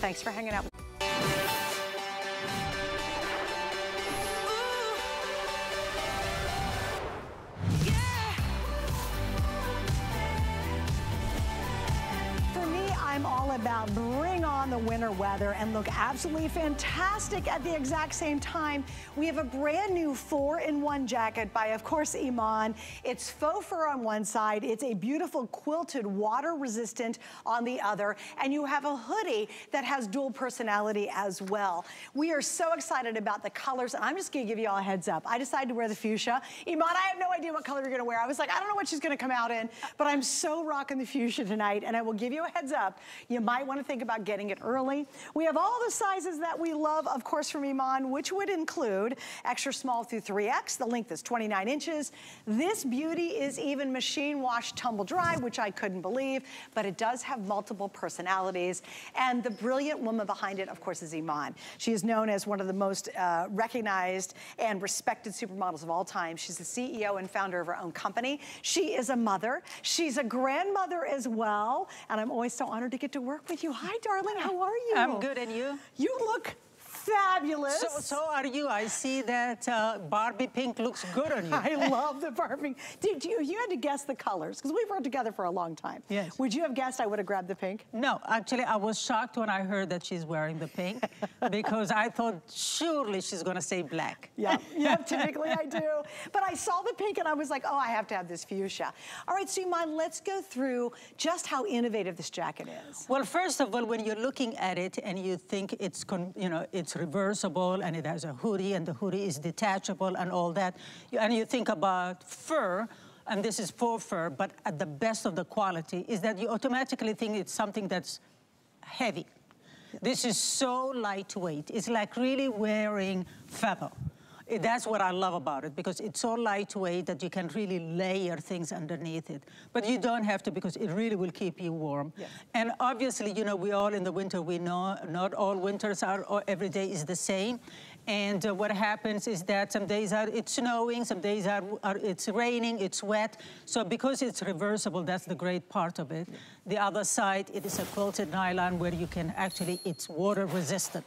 Thanks for hanging out about bring on the winter weather and look absolutely fantastic at the exact same time. We have a brand new four-in-one jacket by, of course, Iman. It's faux fur on one side. It's a beautiful quilted water resistant on the other. And you have a hoodie that has dual personality as well. We are so excited about the colors. I'm just gonna give you all a heads up. I decided to wear the fuchsia. Iman, I have no idea what color you're gonna wear. I was like, I don't know what she's gonna come out in, but I'm so rocking the fuchsia tonight. And I will give you a heads up. You might wanna think about getting it early. We have all the sizes that we love, of course, from Iman, which would include extra small through 3X. The length is 29 inches. This beauty is even machine wash tumble dry, which I couldn't believe, but it does have multiple personalities. And the brilliant woman behind it, of course, is Iman. She is known as one of the most uh, recognized and respected supermodels of all time. She's the CEO and founder of her own company. She is a mother. She's a grandmother as well. And I'm always so honored to get to work with you. Hi, darling. How are you? I'm good. And you? You look fabulous. So, so are you. I see that uh, Barbie pink looks good on you. I love the Barbie. Did you, you had to guess the colors, because we've worked together for a long time. Yes. Would you have guessed I would have grabbed the pink? No, actually, I was shocked when I heard that she's wearing the pink, because I thought surely she's gonna say black. Yeah, yeah, typically I do. But I saw the pink and I was like, oh, I have to have this fuchsia. All right, Suman, let's go through just how innovative this jacket is. Well, first of all, when you're looking at it and you think it's, you know, it's reversible and it has a hoodie and the hoodie is detachable and all that. And you think about fur, and this is faux fur, but at the best of the quality, is that you automatically think it's something that's heavy. This is so lightweight. It's like really wearing feather that's what I love about it because it's so lightweight that you can really layer things underneath it. But you don't have to because it really will keep you warm. And obviously, you know, we all in the winter, we know not all winters are, or every day is the same. And uh, what happens is that some days it's snowing, some days it's raining, it's wet. So because it's reversible, that's the great part of it. The other side, it is a quilted nylon where you can actually, it's water resistant.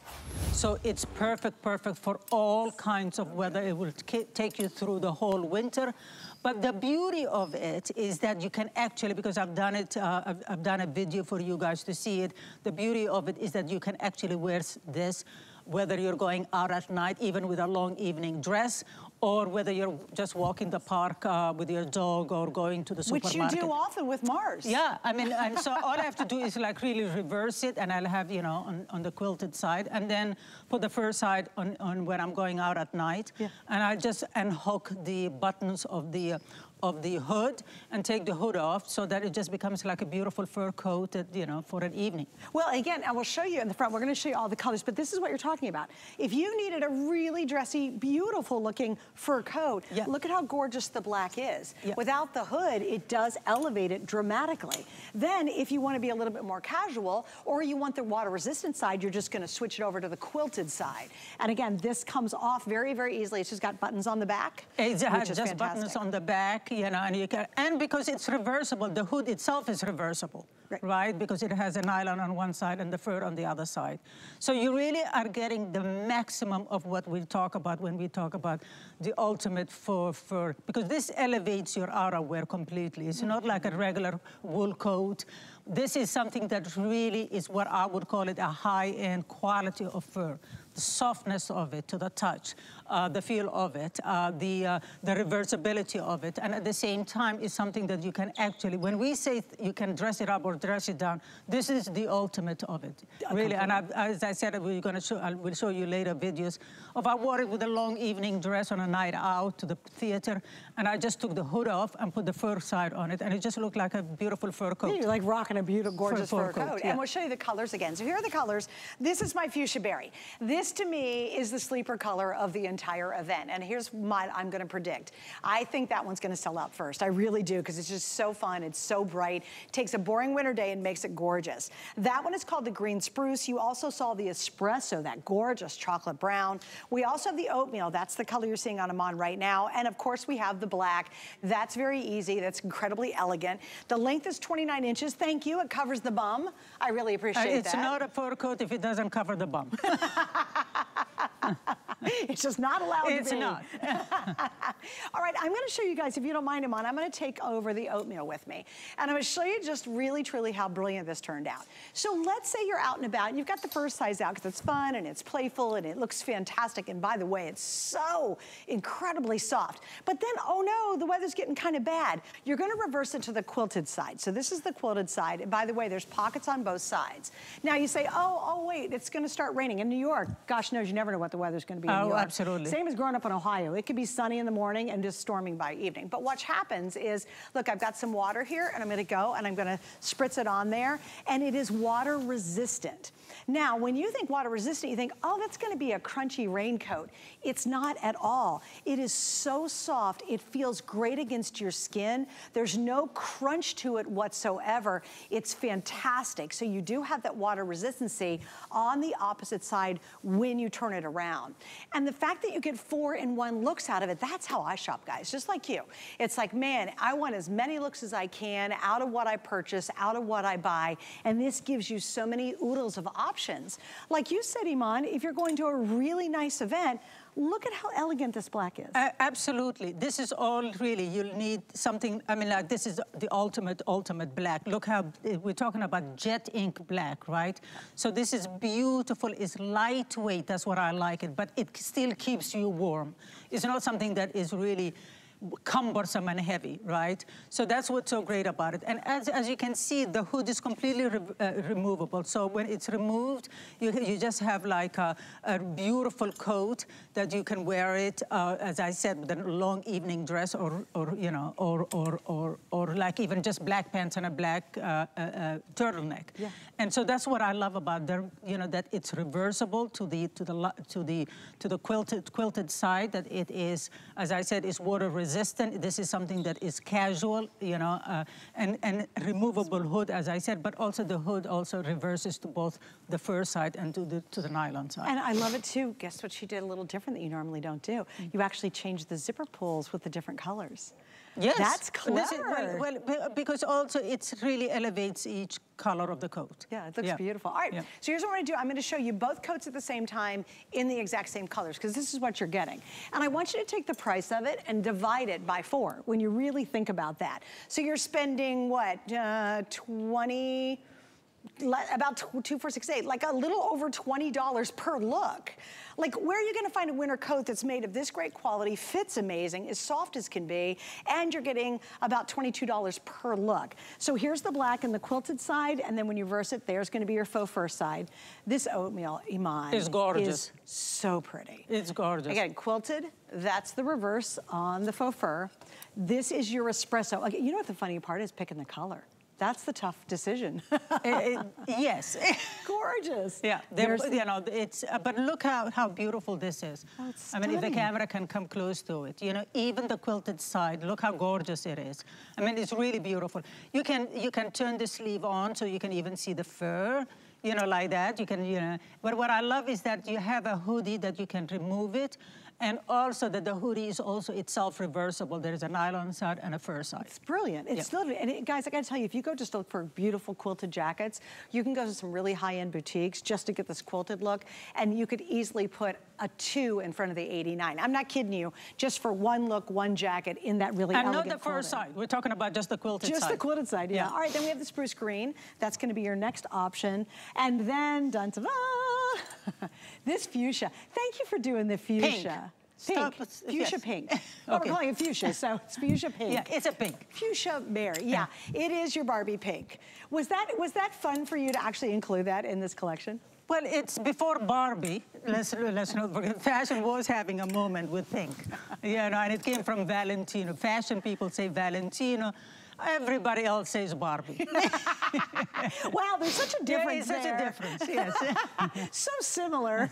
So it's perfect, perfect for all kinds of weather. It will take you through the whole winter. But the beauty of it is that you can actually, because I've done it, uh, I've, I've done a video for you guys to see it. The beauty of it is that you can actually wear this whether you're going out at night, even with a long evening dress, or whether you're just walking the park uh, with your dog or going to the supermarket. Which you do often with Mars. Yeah, I mean, and so all I have to do is like really reverse it and I'll have, you know, on, on the quilted side and then put the fur side on, on when I'm going out at night. Yeah. And I just unhook the buttons of the, of the hood and take the hood off so that it just becomes like a beautiful fur coat, that, you know, for an evening. Well, again, I will show you in the front. We're going to show you all the colors, but this is what you're talking about. If you needed a really dressy, beautiful looking fur coat, yeah. look at how gorgeous the black is. Yeah. Without the hood, it does elevate it dramatically. Then, if you want to be a little bit more casual, or you want the water resistant side, you're just going to switch it over to the quilted side. And again, this comes off very, very easily. It's just got buttons on the back. It has just fantastic. buttons on the back you know, and you can, and because it's reversible, the hood itself is reversible, right. right? Because it has a nylon on one side and the fur on the other side. So you really are getting the maximum of what we talk about when we talk about the ultimate fur, fur because this elevates your outerwear completely. It's not like a regular wool coat. This is something that really is what I would call it a high-end quality of fur the softness of it to the touch, uh, the feel of it, uh, the, uh, the reversibility of it. And at the same time, is something that you can actually, when we say you can dress it up or dress it down, this is the ultimate of it, really. And I've, as I said, we're going to show, I will show you later videos of I wore it with a long evening dress on a night out to the theater, and I just took the hood off and put the fur side on it, and it just looked like a beautiful fur coat. You're like rocking a beautiful, gorgeous fur, fur coat. coat. Yeah. And we'll show you the colors again. So here are the colors. This is my fuchsia berry. This this to me is the sleeper color of the entire event. And here's my, I'm gonna predict. I think that one's gonna sell out first. I really do, because it's just so fun. It's so bright. Takes a boring winter day and makes it gorgeous. That one is called the green spruce. You also saw the espresso, that gorgeous chocolate brown. We also have the oatmeal. That's the color you're seeing on Iman right now. And of course, we have the black. That's very easy. That's incredibly elegant. The length is 29 inches. Thank thank you. It covers the bum. I really appreciate uh, it's that. It's not a fur coat if it doesn't cover the bum. it's just not allowed it's to be. It's not. All right, I'm gonna show you guys, if you don't mind, Iman, I'm gonna take over the oatmeal with me. And I'm gonna show you just really, truly how brilliant this turned out. So let's say you're out and about and you've got the first size out because it's fun and it's playful and it looks fantastic. And by the way, it's so incredibly soft. But then, oh no, the weather's getting kind of bad. You're gonna reverse it to the quilted side. So this is the quilted side. And by the way, there's pockets on both sides. Now you say, oh, oh wait, it's gonna start raining. In New York, gosh knows you never know what the weather's gonna be in oh, New York. Oh, absolutely. Same as growing up in Ohio. It could be sunny in the morning and just storming by evening. But what happens is, look, I've got some water here and I'm gonna go and I'm gonna spritz it on there and it is water resistant. Now, when you think water resistant, you think, oh, that's gonna be a crunchy raincoat. It's not at all. It is so soft. It feels great against your skin. There's no crunch to it whatsoever. It's fantastic. So you do have that water resistancy on the opposite side when you turn it around. And the fact that you get four in one looks out of it, that's how I shop, guys, just like you. It's like, man, I want as many looks as I can out of what I purchase, out of what I buy. And this gives you so many oodles of options. Like you said, Iman, if you're going to a really nice event, Look at how elegant this black is. Uh, absolutely. This is all really, you'll need something, I mean, like this is the ultimate, ultimate black. Look how, we're talking about jet ink black, right? So this is beautiful, it's lightweight, that's what I like it, but it still keeps you warm. It's not something that is really cumbersome and heavy, right? So that's what's so great about it. And as, as you can see, the hood is completely re uh, removable. So when it's removed, you, you just have like a, a beautiful coat that you can wear it, uh, as I said, with a long evening dress or, or you know, or, or, or, or like even just black pants and a black uh, uh, uh turtleneck. Yeah. And so that's what I love about the, you know, that it's reversible to the, to the, to the, to the quilted, quilted side, that it is, as I said, is water resistant resistant. This is something that is casual, you know, uh, and, and removable hood, as I said, but also the hood also reverses to both the fur side and to the, to the nylon side. And I love it too. Guess what she did a little different that you normally don't do? You actually changed the zipper pulls with the different colors. Yes. That's clever. Is, well, well, because also it really elevates each color of the coat. Yeah, it looks yeah. beautiful. All right, yeah. so here's what I'm gonna do. I'm gonna show you both coats at the same time in the exact same colors, because this is what you're getting. And I want you to take the price of it and divide it by four when you really think about that. So you're spending, what, uh, 20, about two, four, six, eight, like a little over $20 per look. Like where are you gonna find a winter coat that's made of this great quality, fits amazing, as soft as can be, and you're getting about $22 per look. So here's the black and the quilted side, and then when you verse it, there's gonna be your faux fur side. This oatmeal, Iman, is gorgeous. is so pretty. It's gorgeous. Again, quilted, that's the reverse on the faux fur. This is your espresso. Okay, you know what the funny part is? Picking the color. That's the tough decision. it, it, yes. Gorgeous. Yeah, you know, it's, uh, but look how, how beautiful this is. Oh, I mean, if the camera can come close to it, you know, even the quilted side, look how gorgeous it is. I mean, it's really beautiful. You can, you can turn the sleeve on so you can even see the fur you know, like that. You can, you know, but what I love is that you have a hoodie that you can remove it and also that the hoodie is also itself reversible. There's a nylon side and a fur side. It's brilliant. It's yeah. lovely. And it, guys, I gotta tell you, if you go just look for beautiful quilted jackets, you can go to some really high-end boutiques just to get this quilted look, and you could easily put a two in front of the 89. I'm not kidding you, just for one look, one jacket in that really and elegant not the fur side. We're talking about just the quilted just side. Just the quilted side, yeah. yeah. All right, then we have the spruce green. That's gonna be your next option. And then, dun, -da, -da this fuchsia. Thank you for doing the fuchsia. Pink. Pink, Stop. fuchsia yes. pink. okay. we're calling it fuchsia, so it's fuchsia pink. Yeah, it's a pink. Fuchsia berry, yeah. yeah. It is your Barbie pink. Was that, was that fun for you to actually include that in this collection? Well, it's before Barbie. Let's, let's not forget, fashion was having a moment with pink. know, and it came from Valentino. Fashion people say Valentino. Everybody else says Barbie. wow, there's such a difference there. such a difference, yes. so similar.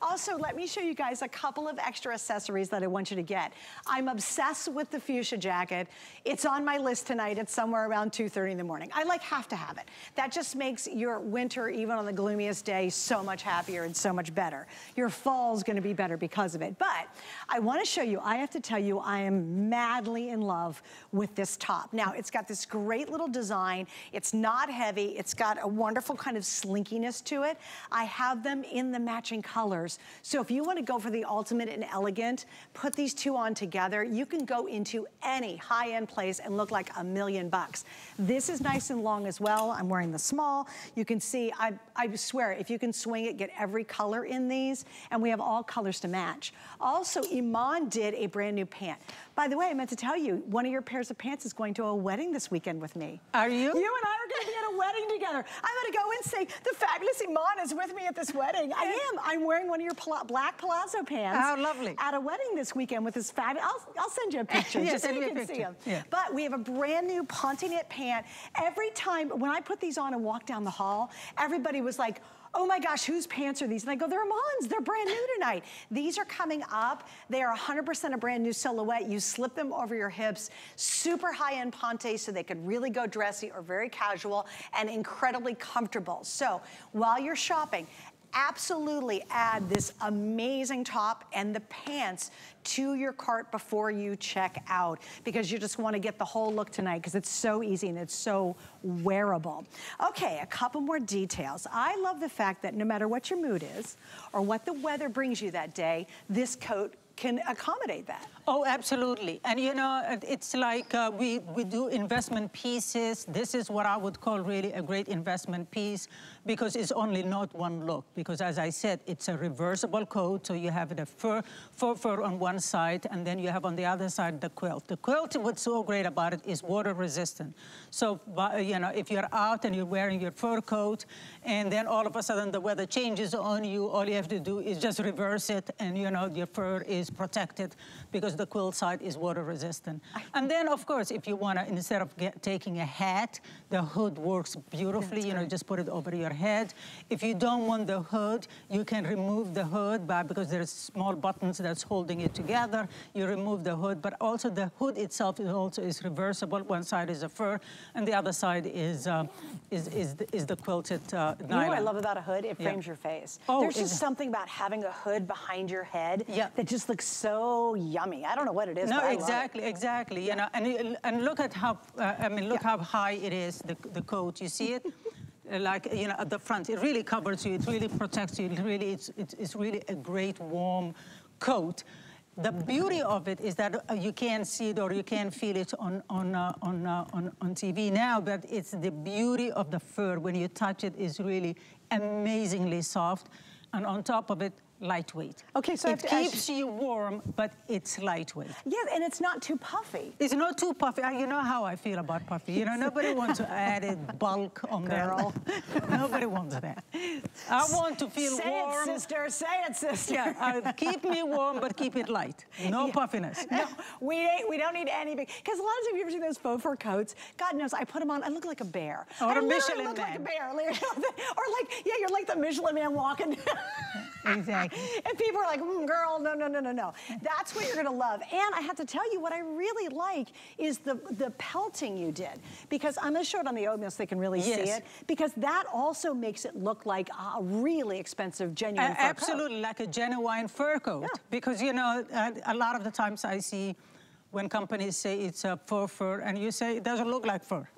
also, let me show you guys a couple of extra accessories that I want you to get. I'm obsessed with the fuchsia jacket. It's on my list tonight. It's somewhere around 2.30 in the morning. I like have to have it. That just makes your winter, even on the gloomiest day, so much happier and so much better. Your fall's gonna be better because of it. But I wanna show you, I have to tell you, I am madly in love with this top top. Now, it's got this great little design. It's not heavy. It's got a wonderful kind of slinkiness to it. I have them in the matching colors. So if you want to go for the ultimate and elegant, put these two on together. You can go into any high-end place and look like a million bucks. This is nice and long as well. I'm wearing the small. You can see, I, I swear, if you can swing it, get every color in these. And we have all colors to match. Also, Iman did a brand new pant. By the way, I meant to tell you, one of your pairs of pants is going to a wedding this weekend with me. Are you? You and I are going to be at a wedding together. I'm going to go and say, the fabulous Iman is with me at this wedding. I am. I'm wearing one of your black palazzo pants. How lovely. At a wedding this weekend with this fabulous, I'll, I'll send you a picture yeah, just so you can see them. Yeah. But we have a brand new Ponte knit pant. Every time, when I put these on and walk down the hall, everybody was like, oh my gosh, whose pants are these? And I go, they're Iman's, they're brand new tonight. These are coming up. They are 100% a brand new silhouette. You slip them over your hips, super high-end Ponte so they could really go dressy or very casual and incredibly comfortable. So while you're shopping, absolutely add this amazing top and the pants to your cart before you check out because you just want to get the whole look tonight because it's so easy and it's so wearable. Okay, a couple more details. I love the fact that no matter what your mood is or what the weather brings you that day, this coat can accommodate that. Oh, absolutely. And you know, it's like uh, we, we do investment pieces. This is what I would call really a great investment piece because it's only not one look. Because as I said, it's a reversible coat. So you have the fur, fur, fur on one side, and then you have on the other side the quilt. The quilt, what's so great about it is water resistant. So, you know, if you're out and you're wearing your fur coat, and then all of a sudden the weather changes on you, all you have to do is just reverse it, and you know, your fur is protected because the quilt side is water resistant. And then, of course, if you want to, instead of get, taking a hat, the hood works beautifully. That's you know, just put it over your head. If you don't want the hood, you can remove the hood by, because there's small buttons that's holding it together. You remove the hood, but also the hood itself is also is reversible. One side is a fur, and the other side is uh, is, is, the, is the quilted uh, You know what I love about a hood? It frames yeah. your face. Oh, There's just something about having a hood behind your head yeah. that just looks so yummy. I don't know what it is. No, exactly, exactly. You know, and and look at how uh, I mean, look yeah. how high it is. The the coat. You see it. like you know at the front it really covers you it really protects you it really it's, it's, it's really a great warm coat the beauty of it is that uh, you can't see it or you can't feel it on, on, uh, on, uh, on, on TV now, but it's the beauty of the fur. When you touch it, is really amazingly soft. And on top of it, lightweight. Okay, so it keeps you warm, but it's lightweight. Yeah, and it's not too puffy. It's not too puffy. You know how I feel about puffy. You know, nobody wants to add a bulk on Girl. there. nobody wants that. I want to feel say warm. Say it, sister. Say it, sister. Yeah, uh, keep me warm, but keep it light. No yeah. puffiness. No, we ain't, we don't need any big. Because a lot of times you ever see those faux fur coats. God knows, I put them on. I look like a bear. Or I a Michelin look man. like a bear. or like, yeah, you're like the Michelin man walking. exactly. And people are like, mm, girl, no, no, no, no, no. That's what you're gonna love. And I have to tell you, what I really like is the, the pelting you did. Because I'm gonna show it on the oatmeal so they can really yes. see it. Because that also makes it look like a really expensive, genuine uh, Absolutely, coat. like a genuine fur coat. Yeah. Because, you know, a lot of the times I see when companies say it's a faux fur and you say it doesn't look like fur.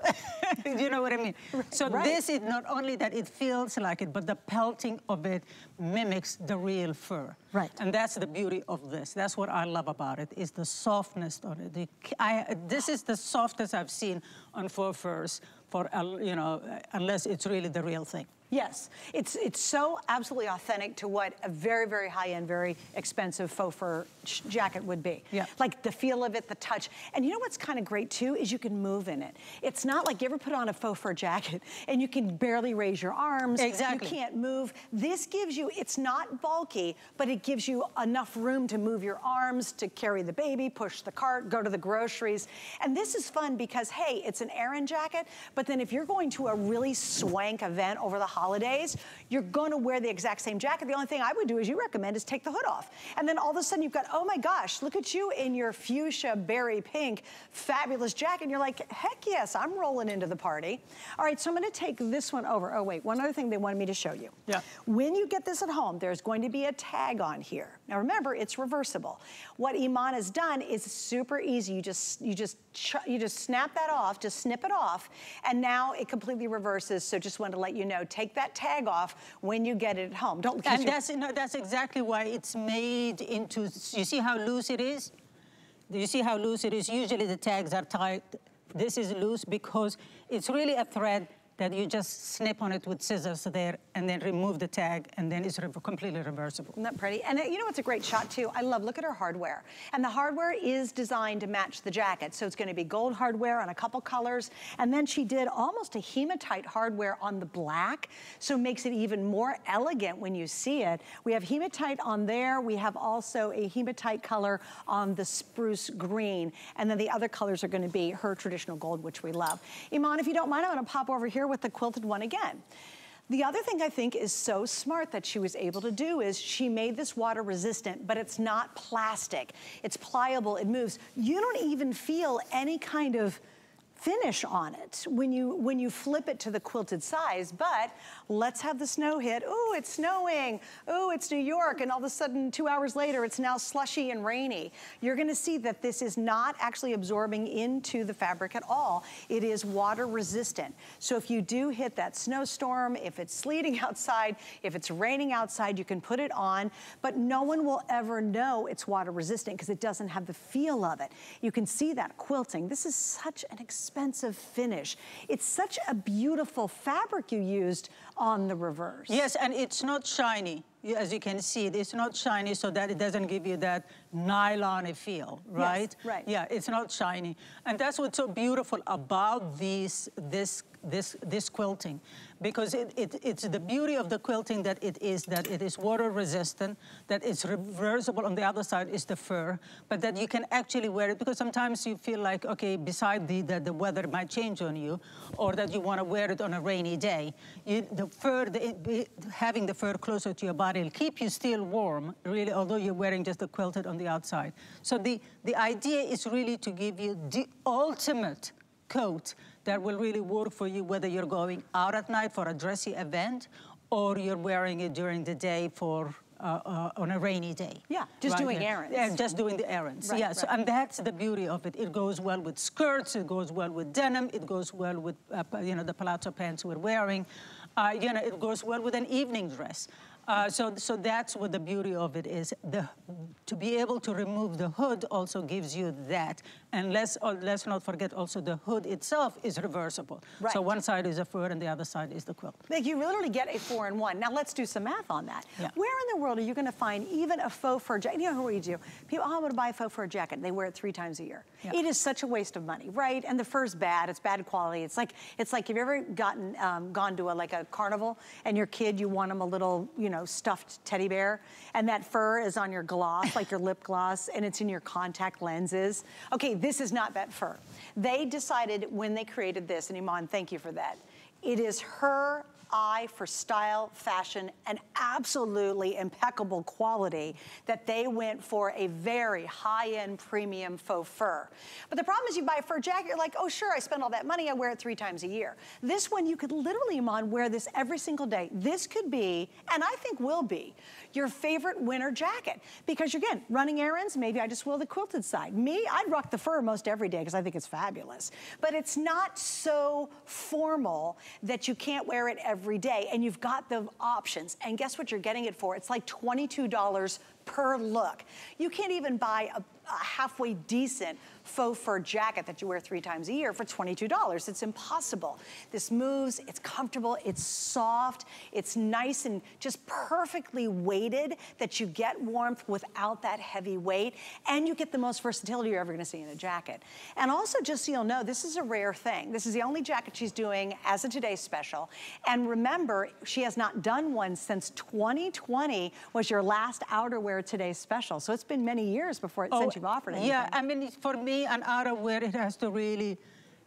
Do you know what I mean? So right. this is not only that it feels like it, but the pelting of it mimics the real fur. Right. And that's the beauty of this. That's what I love about it, is the softness of it. The, I, this is the softest I've seen on faux furs for, uh, you know, uh, unless it's really the real thing. Yes, it's it's so absolutely authentic to what a very, very high-end, very expensive faux fur jacket would be. Yeah. Like the feel of it, the touch. And you know what's kind of great too, is you can move in it. It's not like you ever put on a faux fur jacket and you can barely raise your arms. Exactly. You can't move. This gives you, it's not bulky, but it gives you enough room to move your arms, to carry the baby, push the cart, go to the groceries. And this is fun because, hey, it's an errand jacket, but then if you're going to a really swank event over the holidays, holidays, you're gonna wear the exact same jacket. The only thing I would do, as you recommend, is take the hood off. And then all of a sudden you've got, oh my gosh, look at you in your fuchsia berry pink fabulous jacket. And you're like, heck yes, I'm rolling into the party. All right, so I'm gonna take this one over. Oh wait, one other thing they wanted me to show you. Yeah. When you get this at home, there's going to be a tag on here. Now remember, it's reversible. What Iman has done is super easy. You just, you just, you just snap that off, just snip it off, and now it completely reverses. So just wanted to let you know, take that tag off when you get it at home. Don't. And that's, you know, that's exactly why it's made into. You see how loose it is. Do you see how loose it is? Usually the tags are tight. This is loose because it's really a thread that you just snip on it with scissors there and then remove the tag and then it's re completely reversible. Isn't that pretty? And uh, you know what's a great shot too? I love, look at her hardware. And the hardware is designed to match the jacket. So it's gonna be gold hardware on a couple colors. And then she did almost a hematite hardware on the black. So it makes it even more elegant when you see it. We have hematite on there. We have also a hematite color on the spruce green. And then the other colors are gonna be her traditional gold, which we love. Iman, if you don't mind, I'm gonna pop over here with the quilted one again. The other thing I think is so smart that she was able to do is she made this water resistant, but it's not plastic. It's pliable, it moves. You don't even feel any kind of finish on it when you when you flip it to the quilted size, but let's have the snow hit. Ooh, it's snowing. Ooh, it's New York. And all of a sudden, two hours later, it's now slushy and rainy. You're gonna see that this is not actually absorbing into the fabric at all. It is water resistant. So if you do hit that snowstorm, if it's sleeting outside, if it's raining outside, you can put it on, but no one will ever know it's water resistant because it doesn't have the feel of it. You can see that quilting. This is such an expensive expensive finish. It's such a beautiful fabric you used on the reverse. Yes, and it's not shiny. As you can see, it's not shiny so that it doesn't give you that nylon feel, right? Yes, right. Yeah, it's not shiny. And that's what's so beautiful about these, this, this, this quilting because it, it, it's the beauty of the quilting that it is that it is water resistant, that it's reversible on the other side is the fur, but that you can actually wear it because sometimes you feel like, okay, beside the, the, the weather might change on you or that you want to wear it on a rainy day. You, the fur, the, having the fur closer to your body will keep you still warm, really, although you're wearing just the quilted on the outside. So the, the idea is really to give you the ultimate coat that will really work for you whether you're going out at night for a dressy event or you're wearing it during the day for uh, uh, on a rainy day. Yeah, just right? doing errands. Yeah, just doing the errands. Right, yeah, right. So, and that's the beauty of it. It goes well with skirts, it goes well with denim, it goes well with, uh, you know, the palazzo pants we're wearing. Uh, you know, it goes well with an evening dress. Uh, so, so that's what the beauty of it is. The, to be able to remove the hood also gives you that. And let's, uh, let's not forget also the hood itself is reversible. Right. So one side is a fur and the other side is the quilt. Like you literally get a four in one. Now let's do some math on that. Yeah. Where in the world are you gonna find even a faux fur jacket? You know who we do? People, oh, I'm gonna buy a faux fur jacket. They wear it three times a year. Yeah. It is such a waste of money, right? And the fur's bad, it's bad quality. It's like, it's like, have you ever gotten, um, gone to a, like a carnival and your kid, you want them a little, you know, stuffed teddy bear and that fur is on your gloss, like your lip gloss, and it's in your contact lenses. Okay, this is not that fur. They decided when they created this, and Iman, thank you for that, it is her eye for style, fashion, and absolutely impeccable quality that they went for a very high-end premium faux fur. But the problem is you buy a fur jacket, you're like, oh sure, I spend all that money, I wear it three times a year. This one, you could literally, Iman, wear this every single day. This could be, and I think will be, your favorite winter jacket. Because you're again, running errands, maybe I just will the quilted side. Me, I'd rock the fur most every day because I think it's fabulous. But it's not so formal that you can't wear it every day and you've got the options. And guess what you're getting it for? It's like $22 per look. You can't even buy a, a halfway decent faux fur jacket that you wear three times a year for $22. It's impossible. This moves, it's comfortable, it's soft, it's nice and just perfectly weighted that you get warmth without that heavy weight, and you get the most versatility you're ever gonna see in a jacket. And also, just so you'll know, this is a rare thing. This is the only jacket she's doing as a Today Special. And remember, she has not done one since 2020 was your last outerwear Today Special. So it's been many years before it, oh, since you've offered it. Yeah, I mean, for me, an outerwear, it has to really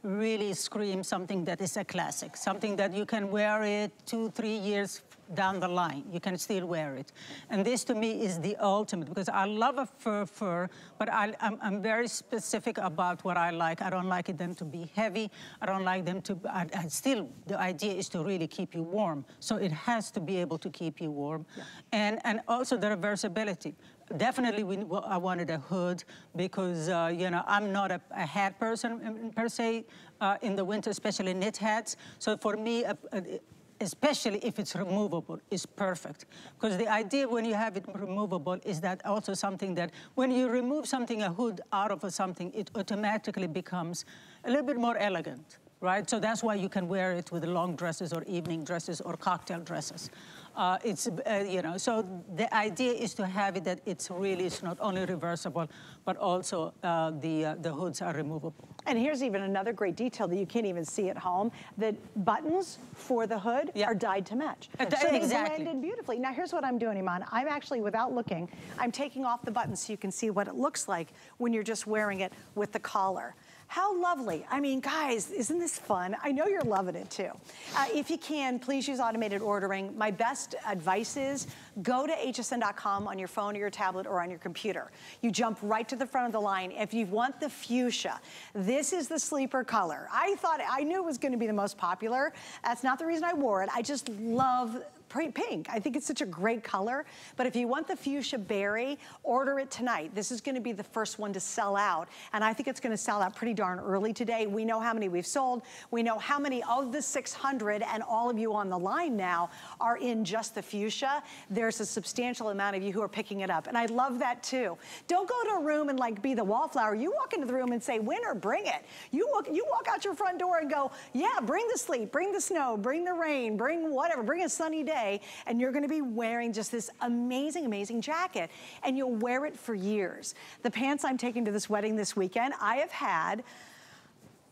really screams something that is a classic, something that you can wear it two, three years down the line. You can still wear it. And this to me is the ultimate because I love a fur fur, but I, am very specific about what I like. I don't like them to be heavy. I don't like them to, I, I still, the idea is to really keep you warm. So it has to be able to keep you warm. Yeah. And, and also the reversibility definitely we, I wanted a hood because, uh, you know, I'm not a, a hat person per se uh, in the winter, especially knit hats. So for me, a, a, especially if it's removable, is perfect. Because the idea when you have it removable is that also something that when you remove something, a hood out of something, it automatically becomes a little bit more elegant, right? So that's why you can wear it with long dresses or evening dresses or cocktail dresses. Uh, it's, uh, you know, so the idea is to have it that it's really, it's not only reversible, but also uh, the, uh, the hoods are removable. And here's even another great detail that you can't even see at home. The buttons for the hood are dyed to match. Uh, so exactly. they blend in beautifully. Now here's what I'm doing, Iman. I'm actually, without looking, I'm taking off the buttons so you can see what it looks like when you're just wearing it with the collar. How lovely. I mean, guys, isn't this fun? I know you're loving it too. Uh, if you can, please use automated ordering. My best advice is go to hsn.com on your phone or your tablet or on your computer. You jump right to the front of the line. If you want the fuchsia, this is the sleeper color. I thought, I knew it was gonna be the most popular. That's not the reason I wore it. I just love pink. I think it's such a great color. But if you want the fuchsia berry, order it tonight. This is gonna be the first one to sell out. And I think it's gonna sell out pretty darn early today. We know how many we've sold. We know how many of the 600 and all of you on the line now are in just the fuchsia. There's a substantial amount of you who are picking it up. And I love that too. Don't go to a room and like be the wallflower. You walk into the room and say, winner, bring it. You walk, you walk out your front door and go, yeah, bring the sleet, bring the snow, bring the rain, bring whatever, bring a sunny day day and you're gonna be wearing just this amazing, amazing jacket and you'll wear it for years. The pants I'm taking to this wedding this weekend, I have had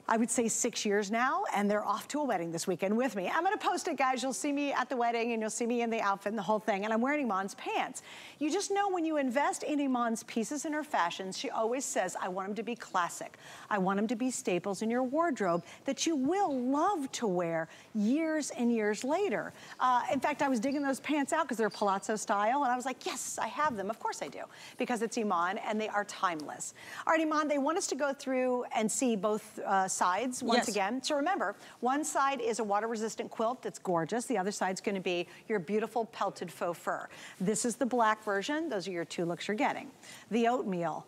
I would say six years now, and they're off to a wedding this weekend with me. I'm gonna post it, guys. You'll see me at the wedding, and you'll see me in the outfit and the whole thing, and I'm wearing Iman's pants. You just know when you invest in Iman's pieces in her fashions, she always says, I want them to be classic. I want them to be staples in your wardrobe that you will love to wear years and years later. Uh, in fact, I was digging those pants out because they're palazzo style, and I was like, yes, I have them. Of course I do, because it's Iman, and they are timeless. All right, Iman, they want us to go through and see both uh, sides once yes. again. So remember, one side is a water-resistant quilt that's gorgeous. The other side's gonna be your beautiful pelted faux fur. This is the black version. Those are your two looks you're getting. The oatmeal,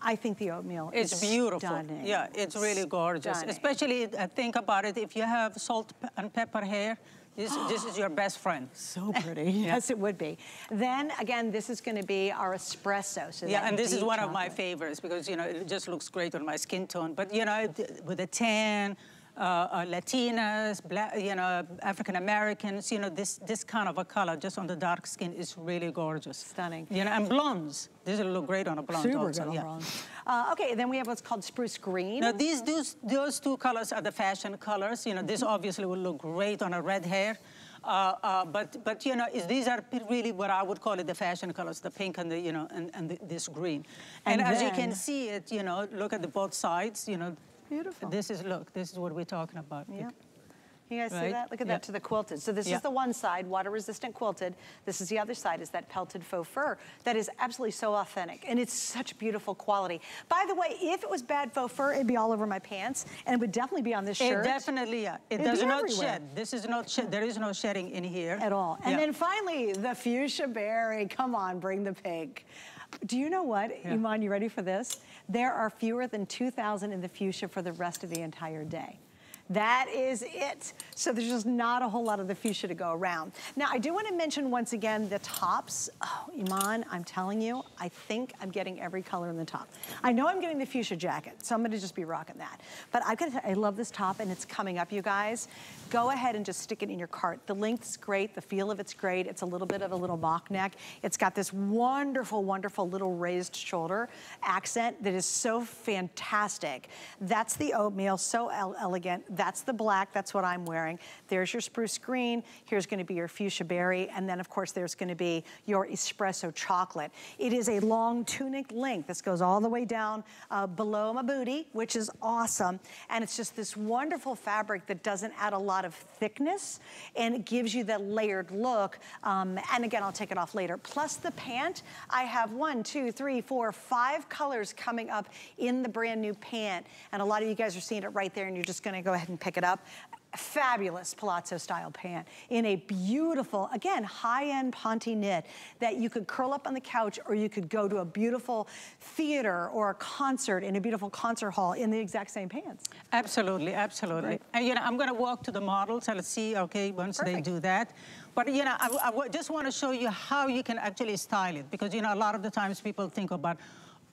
I think the oatmeal it's beautiful. Stunning. Yeah, it's really gorgeous. Stunning. Especially, uh, think about it, if you have salt and pepper hair, this, this is your best friend. So pretty. yes, it would be. Then, again, this is going to be our espresso. So yeah, and this is one chocolate. of my favorites because, you know, it just looks great on my skin tone. But, you know, with a tan, uh, uh, Latinas, black, you know, African Americans, you know, this, this kind of a color just on the dark skin is really gorgeous. Stunning. You know, and blondes. This will look great on a blonde Super also. good on yeah. blonde. Uh, okay, then we have what's called spruce green. Now, these, those, those two colors are the fashion colors. You know, this obviously will look great on a red hair. Uh, uh, but, but, you know, these are really what I would call it the fashion colors, the pink and the, you know, and, and the, this green. And, and as you can see it, you know, look at the both sides, you know, Beautiful. This is, look, this is what we're talking about. Yeah. You guys right? see that? Look at yep. that to the quilted. So this yep. is the one side, water resistant quilted. This is the other side, is that pelted faux fur that is absolutely so authentic. And it's such beautiful quality. By the way, if it was bad faux fur, it'd be all over my pants and it would definitely be on this shirt. It definitely, yeah. It it'd does not everywhere. shed. This is not shed. There is no shedding in here. At all. And yeah. then finally, the fuchsia berry. Come on, bring the pink. Do you know what, yeah. Iman, you ready for this? There are fewer than 2,000 in the fuchsia for the rest of the entire day. That is it. So there's just not a whole lot of the fuchsia to go around. Now, I do want to mention once again the tops. Oh, Iman, I'm telling you, I think I'm getting every color in the top. I know I'm getting the fuchsia jacket, so I'm going to just be rocking that. But I've got I love this top, and it's coming up, you guys. Go ahead and just stick it in your cart. The length's great. The feel of it's great. It's a little bit of a little mock neck. It's got this wonderful, wonderful little raised shoulder accent that is so fantastic. That's the oatmeal, so elegant that's the black, that's what I'm wearing. There's your spruce green, here's gonna be your fuchsia berry, and then of course there's gonna be your espresso chocolate. It is a long tunic length. This goes all the way down uh, below my booty, which is awesome. And it's just this wonderful fabric that doesn't add a lot of thickness and it gives you that layered look. Um, and again, I'll take it off later. Plus the pant, I have one, two, three, four, five colors coming up in the brand new pant. And a lot of you guys are seeing it right there and you're just gonna go ahead and pick it up fabulous palazzo style pant in a beautiful, again, high-end Ponte knit that you could curl up on the couch or you could go to a beautiful theater or a concert in a beautiful concert hall in the exact same pants. Absolutely, absolutely. Right. And you know, I'm gonna walk to the models and see, okay, once Perfect. they do that. But you know, I, I just wanna show you how you can actually style it because you know, a lot of the times people think about,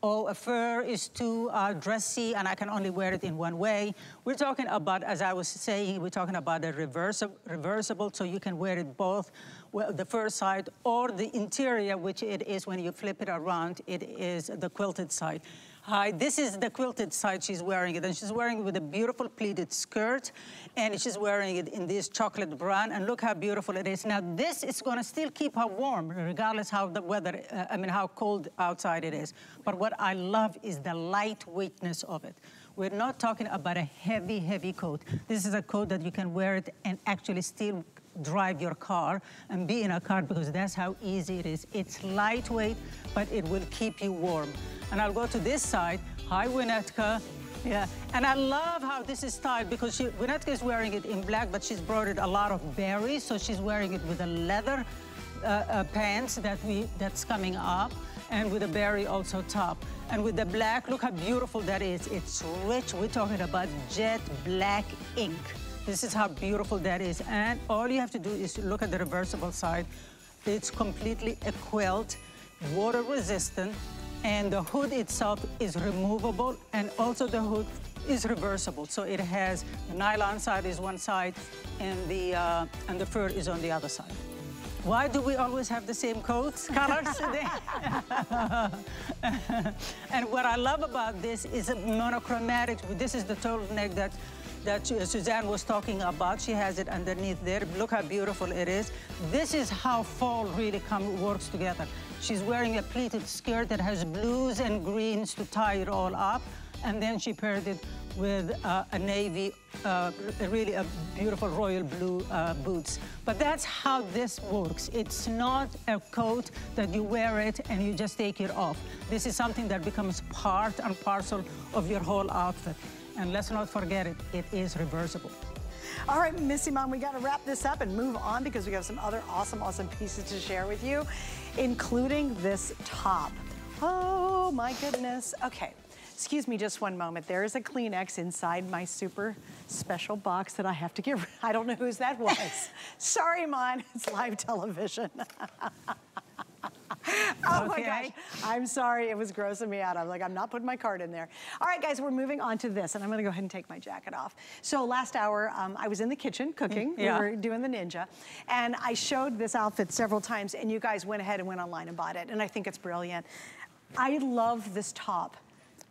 oh, a fur is too uh, dressy and I can only wear it in one way. We're talking about, as I was saying, we're talking about a reversi reversible, so you can wear it both well, the fur side or the interior, which it is when you flip it around, it is the quilted side. Hi, this is the quilted side she's wearing it, and she's wearing it with a beautiful pleated skirt, and she's wearing it in this chocolate brown, and look how beautiful it is. Now, this is gonna still keep her warm, regardless how the weather, uh, I mean, how cold outside it is. But what I love is the lightweightness of it. We're not talking about a heavy, heavy coat. This is a coat that you can wear it and actually still drive your car and be in a car because that's how easy it is. It's lightweight, but it will keep you warm. And I'll go to this side. Hi, Winnetka. Yeah, and I love how this is styled because she, Winnetka is wearing it in black, but she's brought it a lot of berries, so she's wearing it with a leather uh, uh, pants that we that's coming up, and with a berry also top. And with the black, look how beautiful that is. It's rich. We're talking about jet black ink. This is how beautiful that is. And all you have to do is look at the reversible side. It's completely a quilt, water resistant, and the hood itself is removable, and also the hood is reversible. So it has the nylon side is one side, and the, uh, and the fur is on the other side. Why do we always have the same coats, colors? and what I love about this is monochromatic. This is the turtleneck that that Suzanne was talking about. She has it underneath there. Look how beautiful it is. This is how fall really come, works together. She's wearing a pleated skirt that has blues and greens to tie it all up. And then she paired it with uh, a navy, uh, really a beautiful royal blue uh, boots. But that's how this works. It's not a coat that you wear it and you just take it off. This is something that becomes part and parcel of your whole outfit. And let's not forget it, it is reversible. All right, Missy Iman, we got to wrap this up and move on because we have some other awesome, awesome pieces to share with you, including this top. Oh, my goodness. Okay. Excuse me just one moment. There is a Kleenex inside my super special box that I have to get. rid I don't know whose that was. Sorry, Mon. It's live television. oh okay. my gosh. I'm sorry. It was grossing me out. I'm like, I'm not putting my card in there. All right, guys, we're moving on to this, and I'm going to go ahead and take my jacket off. So last hour, um, I was in the kitchen cooking. Yeah. We were doing the ninja, and I showed this outfit several times, and you guys went ahead and went online and bought it, and I think it's brilliant. I love this top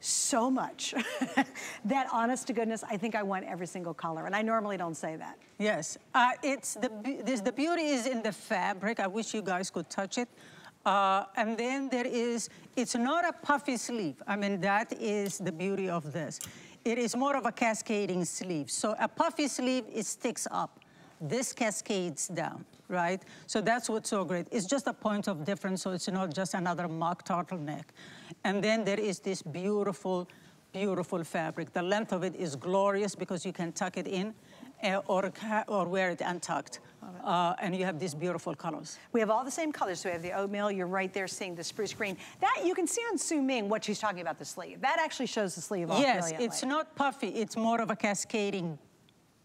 so much that honest to goodness, I think I want every single color. And I normally don't say that. Yes, uh, it's the, this, the beauty is in the fabric. I wish you guys could touch it. Uh, and then there is, it's not a puffy sleeve. I mean, that is the beauty of this. It is more of a cascading sleeve. So a puffy sleeve, it sticks up. This cascades down, right? So that's what's so great. It's just a point of difference, so it's not just another mock turtleneck. And then there is this beautiful, beautiful fabric. The length of it is glorious because you can tuck it in uh, or, or wear it untucked. Uh, and you have these beautiful colors. We have all the same colors. So we have the oatmeal. You're right there seeing the spruce green. That you can see on Su Ming what she's talking about the sleeve. That actually shows the sleeve Yes, it's not puffy. It's more of a cascading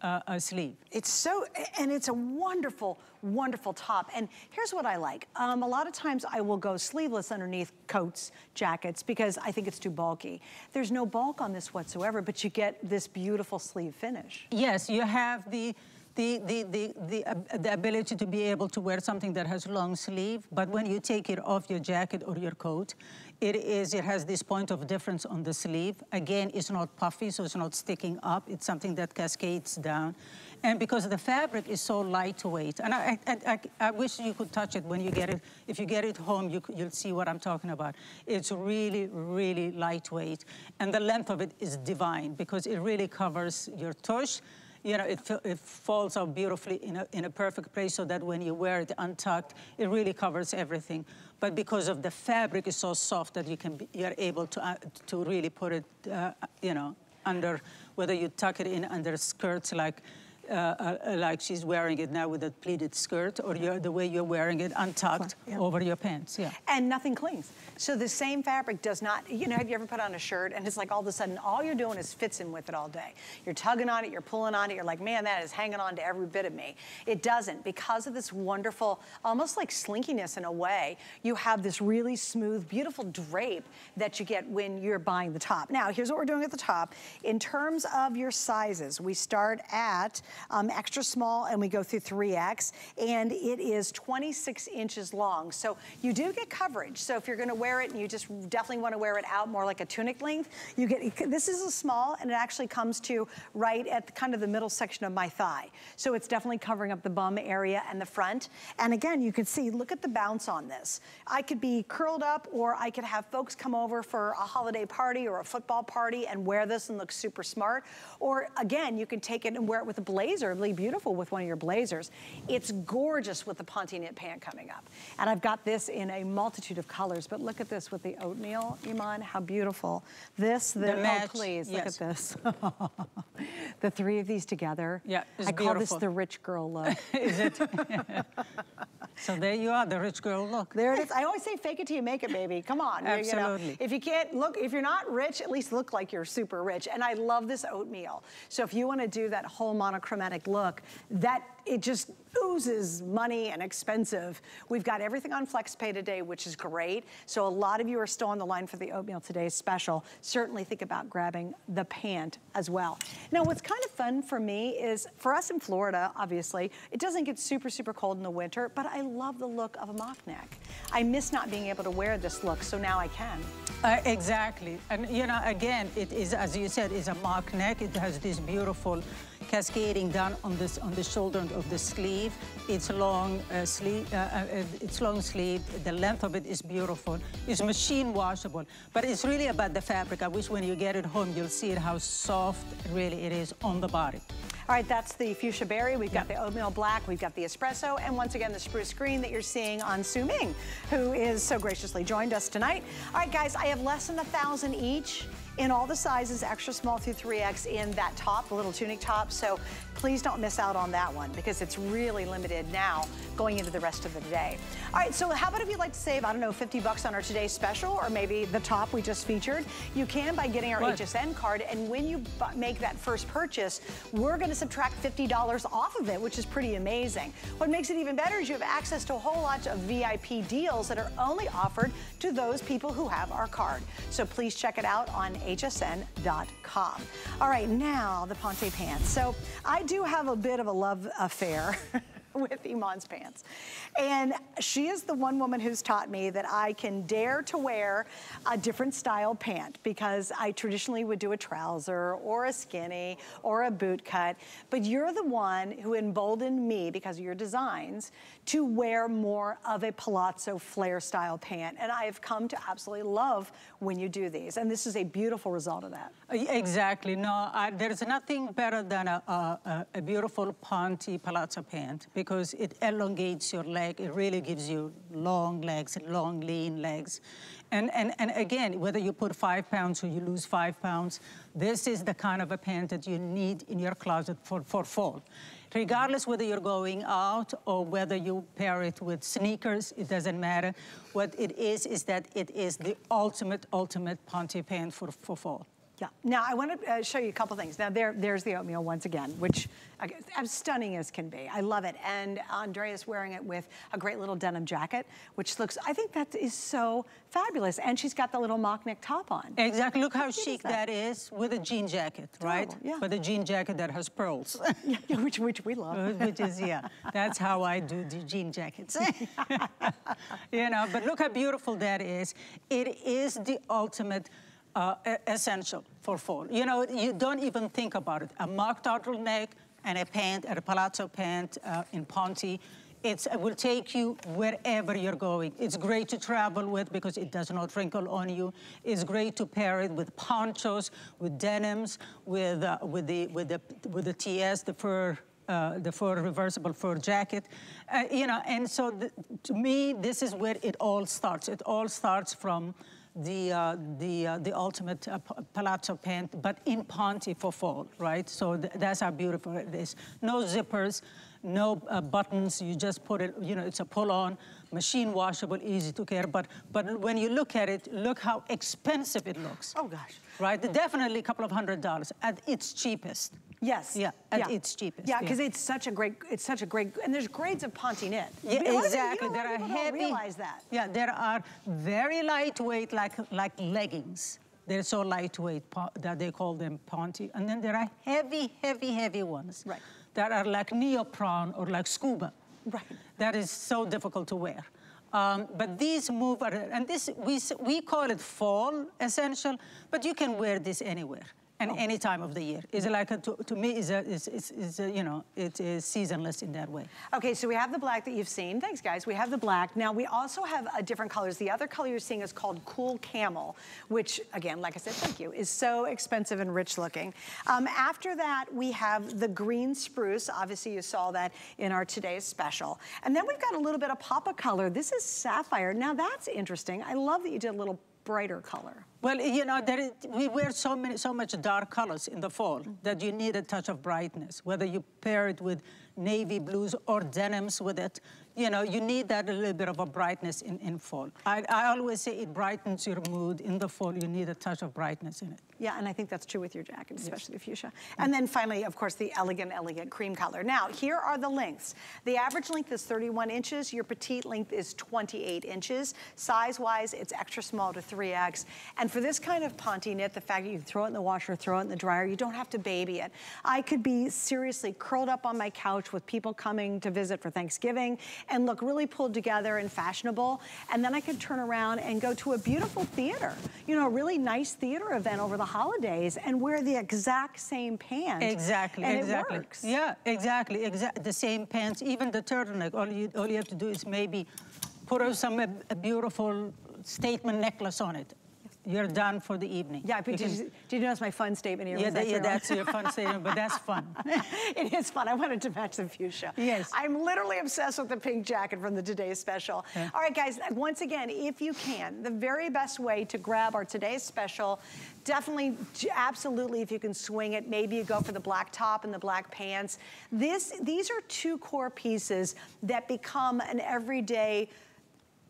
uh, a sleeve. It's so, and it's a wonderful, wonderful top. And here's what I like. Um, a lot of times I will go sleeveless underneath coats, jackets, because I think it's too bulky. There's no bulk on this whatsoever, but you get this beautiful sleeve finish. Yes, you have the the, the, the, the, uh, the ability to be able to wear something that has long sleeve, but when you take it off your jacket or your coat, it is, it has this point of difference on the sleeve. Again, it's not puffy, so it's not sticking up. It's something that cascades down. And because the fabric is so lightweight, and I, I, I, I wish you could touch it when you get it. If you get it home, you, you'll see what I'm talking about. It's really, really lightweight. And the length of it is divine because it really covers your tush, you know, it, it falls out beautifully in a, in a perfect place so that when you wear it untucked, it really covers everything. But because of the fabric is so soft that you can be, you're able to, uh, to really put it, uh, you know, under, whether you tuck it in under skirts like uh, uh, like she's wearing it now with a pleated skirt, or the way you're wearing it untucked yeah. over your pants. Yeah. And nothing clings. So the same fabric does not, you know, have you ever put on a shirt and it's like all of a sudden all you're doing is fits in with it all day. You're tugging on it, you're pulling on it, you're like, man, that is hanging on to every bit of me. It doesn't. Because of this wonderful, almost like slinkiness in a way, you have this really smooth, beautiful drape that you get when you're buying the top. Now, here's what we're doing at the top. In terms of your sizes, we start at um, extra small and we go through 3X and it is 26 inches long. So you do get coverage. So if you're gonna wear it and you just definitely wanna wear it out more like a tunic length, you get, this is a small and it actually comes to right at the, kind of the middle section of my thigh. So it's definitely covering up the bum area and the front. And again, you can see, look at the bounce on this. I could be curled up or I could have folks come over for a holiday party or a football party and wear this and look super smart. Or again, you can take it and wear it with a blazer blazerly beautiful with one of your blazers. It's gorgeous with the Ponte knit pant coming up. And I've got this in a multitude of colors, but look at this with the oatmeal, Iman, how beautiful. This, the, the oh please, yes. look at this. the three of these together. Yeah, I beautiful. call this the rich girl look. Is it? so there you are, the rich girl look. There it is. I always say fake it till you make it, baby. Come on. Absolutely. You know, if you can't look, if you're not rich, at least look like you're super rich. And I love this oatmeal. So if you want to do that whole monochromatic look, that it just oozes money and expensive. We've got everything on FlexPay today, which is great. So a lot of you are still on the line for the oatmeal today's special. Certainly think about grabbing the pant as well. Now, what's kind of fun for me is, for us in Florida, obviously, it doesn't get super, super cold in the winter, but I love the look of a mock neck. I miss not being able to wear this look, so now I can. Uh, exactly. And, you know, again, it is, as you said, is a mock neck. It has this beautiful cascading down on this on the shoulder of the sleeve. It's long uh, sleeve. Uh, uh, it's long sleeve. The length of it is beautiful. It's machine washable, but it's really about the fabric. I wish when you get it home, you'll see it how soft really it is on the body. All right, that's the fuchsia berry. We've got the oatmeal black. We've got the espresso. And once again, the spruce green that you're seeing on Su Ming, who is so graciously joined us tonight. All right, guys, I have less than a thousand each in all the sizes, extra small through 3X in that top, the little tunic top. So please don't miss out on that one because it's really limited now going into the rest of the day. All right, so how about if you'd like to save, I don't know, 50 bucks on our today's special or maybe the top we just featured? You can by getting our what? HSN card. And when you make that first purchase, we're going to subtract $50 off of it, which is pretty amazing. What makes it even better is you have access to a whole lot of VIP deals that are only offered to those people who have our card. So please check it out on hsn.com. All right, now the Ponte pants. So I do have a bit of a love affair with Iman's pants. And she is the one woman who's taught me that I can dare to wear a different style pant because I traditionally would do a trouser or a skinny or a boot cut. But you're the one who emboldened me because of your designs to wear more of a palazzo flare style pant. And I have come to absolutely love when you do these. And this is a beautiful result of that. Uh, exactly. No, I, there's nothing better than a, a, a, beautiful Ponte palazzo pant because it elongates your leg. It really gives you long legs, long, lean legs. And, and, and again, whether you put five pounds or you lose five pounds, this is the kind of a pant that you need in your closet for, for fall regardless whether you're going out or whether you pair it with sneakers, it doesn't matter. What it is, is that it is the ultimate, ultimate Ponte pant for, for fall. Yeah. Now, I want to uh, show you a couple things. Now, there, there's the oatmeal once again, which uh, as stunning as can be. I love it. And Andrea's wearing it with a great little denim jacket, which looks, I think that is so fabulous. And she's got the little mock neck top on. Exactly. Look how, how chic that? that is with a jean jacket, right? Yeah. With a jean jacket that has pearls. yeah, which, which we love. which is, yeah. That's how I do the jean jackets. you know, but look how beautiful that is. It is the ultimate uh, essential for fall. You know, you don't even think about it. A mock turtleneck and a pant, a palazzo pant uh, in Ponte, it will take you wherever you're going. It's great to travel with because it does not wrinkle on you. It's great to pair it with ponchos, with denims, with, uh, with, the, with, the, with the TS, the fur uh, the fur reversible fur jacket, uh, you know, and so the, to me, this is where it all starts. It all starts from the, uh, the, uh, the ultimate uh, palazzo pant, but in Ponte for fall, right? So th that's how beautiful it is. No zippers, no uh, buttons, you just put it, you know, it's a pull-on, machine washable, easy to care, but, but when you look at it, look how expensive it looks. Oh gosh. Right, definitely a couple of hundred dollars at its cheapest. Yes. Yeah, at yeah. its cheapest. Yeah, because yeah. it's such a great, it's such a great, and there's grades of Ponte knit. Yeah, exactly. there are heavy. realize that. Yeah, there are very lightweight, like like leggings. They're so lightweight that they call them Ponte, and then there are heavy, heavy, heavy ones. Right. That are like neoprene or like scuba. Right. That is so difficult to wear. Um, but these move, and this we we call it fall essential, but you can wear this anywhere and oh. any time of the year. Is it like a, to, to, me is a, is a, you know it is seasonless in that way. Okay, so we have the black that you've seen. Thanks, guys. We have the black. Now we also have uh, different colors. The other color you're seeing is called Cool Camel, which again, like I said, thank you, is so expensive and rich looking. Um, after that, we have the green spruce. Obviously, you saw that in our today's special. And then we've got a little bit of pop of color. This is sapphire. Now that's interesting. I love that you did a little brighter color. Well, you know, is, we wear so many, so much dark colors in the fall that you need a touch of brightness. Whether you pair it with navy blues or denims with it, you know, you need that a little bit of a brightness in, in fall. I, I always say it brightens your mood. In the fall, you need a touch of brightness in it. Yeah, and I think that's true with your jacket, especially yes. the fuchsia. Mm. And then finally, of course, the elegant, elegant cream color. Now, here are the lengths. The average length is 31 inches. Your petite length is 28 inches. Size-wise, it's extra small to 3X. And for this kind of Ponte knit, the fact that you can throw it in the washer, throw it in the dryer, you don't have to baby it. I could be seriously curled up on my couch with people coming to visit for Thanksgiving and look really pulled together and fashionable. And then I could turn around and go to a beautiful theater, you know, a really nice theater event over the holidays and wear the exact same pants. Exactly, and exactly. It works. Yeah, exactly, exactly. The same pants, even the turtleneck. All you, all you have to do is maybe put some a, a beautiful statement necklace on it you're done for the evening. Yeah, but did, you, did you notice my fun statement here? Yeah, that, yeah that's your fun statement, but that's fun. it is fun. I wanted to match the fuchsia. Yes. I'm literally obsessed with the pink jacket from the Today Special. Yeah. All right, guys, once again, if you can, the very best way to grab our Today Special, definitely, absolutely, if you can swing it, maybe you go for the black top and the black pants. This, these are two core pieces that become an everyday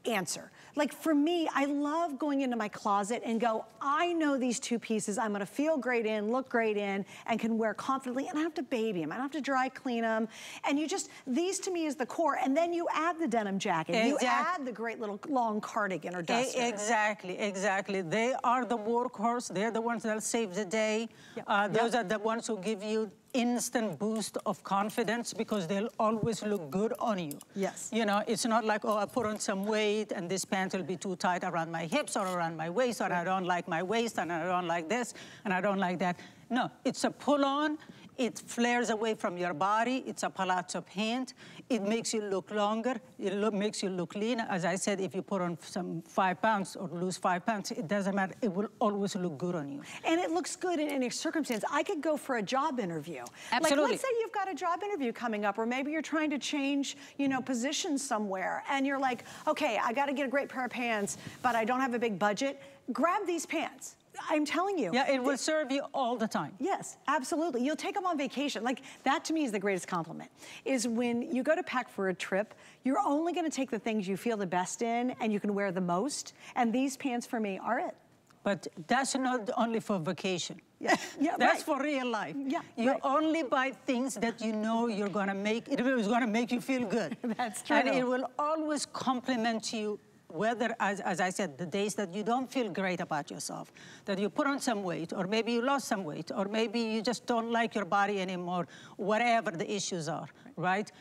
answer. Like for me, I love going into my closet and go, I know these two pieces I'm gonna feel great in, look great in, and can wear confidently, and I don't have to baby them, I don't have to dry clean them. And you just, these to me is the core, and then you add the denim jacket, exactly. you add the great little long cardigan or duster. exactly, exactly. They are the workhorse, they're the ones that'll save the day. Yep. Uh, those yep. are the ones who give you instant boost of confidence because they'll always look good on you. Yes. You know, it's not like, oh, I put on some weight and this pants will be too tight around my hips or around my waist or right. I don't like my waist and I don't like this and I don't like that. No, it's a pull on it flares away from your body. It's a palazzo pant. It makes you look longer. It look, makes you look lean. As I said, if you put on some five pounds or lose five pounds, it doesn't matter. It will always look good on you. And it looks good in any circumstance. I could go for a job interview. Absolutely. Like, let's say you've got a job interview coming up, or maybe you're trying to change, you know, positions somewhere, and you're like, okay, I got to get a great pair of pants, but I don't have a big budget. Grab these pants I'm telling you. Yeah, it will serve you all the time. Yes, absolutely. You'll take them on vacation. Like, that to me is the greatest compliment, is when you go to pack for a trip, you're only gonna take the things you feel the best in and you can wear the most, and these pants for me are it. But that's not only for vacation. Yeah, yeah That's right. for real life. Yeah, You right. only buy things that you know you're gonna make, it is gonna make you feel good. That's true. And it will always compliment you whether, as, as I said, the days that you don't feel great about yourself, that you put on some weight, or maybe you lost some weight, or maybe you just don't like your body anymore, whatever the issues are, right?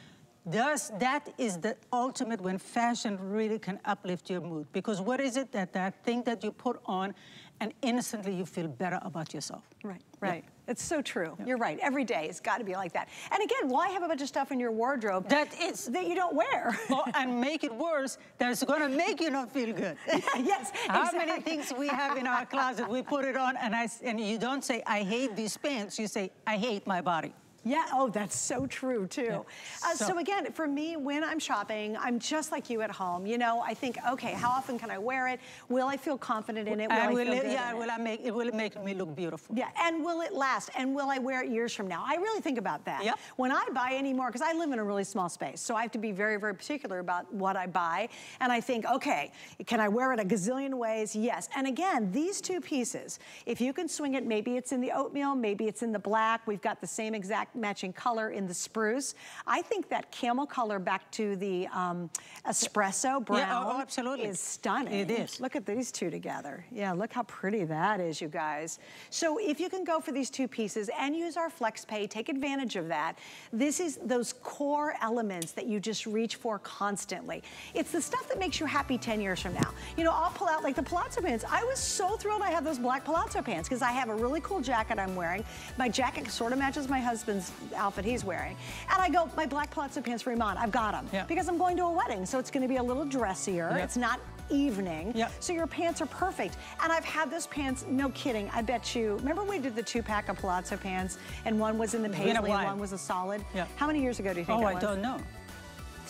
Thus, that is the ultimate when fashion really can uplift your mood. Because what is it that that thing that you put on and instantly you feel better about yourself? Right, right. Yeah. It's so true. You're right. Every day it's got to be like that. And again, why have a bunch of stuff in your wardrobe That is- that you don't wear? well, and make it worse, that's gonna make you not feel good. yes, How many things we have in our closet, we put it on, and, I and you don't say, I hate these pants, you say, I hate my body. Yeah, oh, that's so true too. Yeah. Uh, so, So- again, for me, when I'm shopping, I'm just like you at home. You know, I think, okay, how often can I wear it? Will I feel confident in it? Will and I will it, yeah, will it? I make, it will make me look beautiful. Yeah, and will it last? And will I wear it years from now? I really think about that. Yep. When I buy anymore, because I live in a really small space, so I have to be very, very particular about what I buy. And I think, okay, can I wear it a gazillion ways? Yes. And again, these two pieces, if you can swing it, maybe it's in the oatmeal, maybe it's in the black. We've got the same exact matching color in the spruce. I think that camel color back to the um, espresso brown Yeah, oh, absolutely. is stunning. It is. Look at these two together. Yeah, look how pretty that is, you guys. So if you can go for these two pieces and use our FlexPay, take advantage of that. This is those core elements that you just reach for constantly. It's the stuff that makes you happy 10 years from now. You know, I'll pull out like the palazzo pants. I was so thrilled I have those black palazzo pants because I have a really cool jacket I'm wearing. My jacket sort of matches my husband's outfit he's wearing. And I go, my black palazzo pants for Iman, I've got them. Yeah. Because I'm going to a wedding, so it's gonna be a little dressier. It's not evening. Yeah. So your pants are perfect. And I've had those pants, no kidding, I bet you, remember we did the two pack of palazzo pants and one was in the paisley and one was a solid? Yeah. How many years ago do you think Oh, I was? don't know.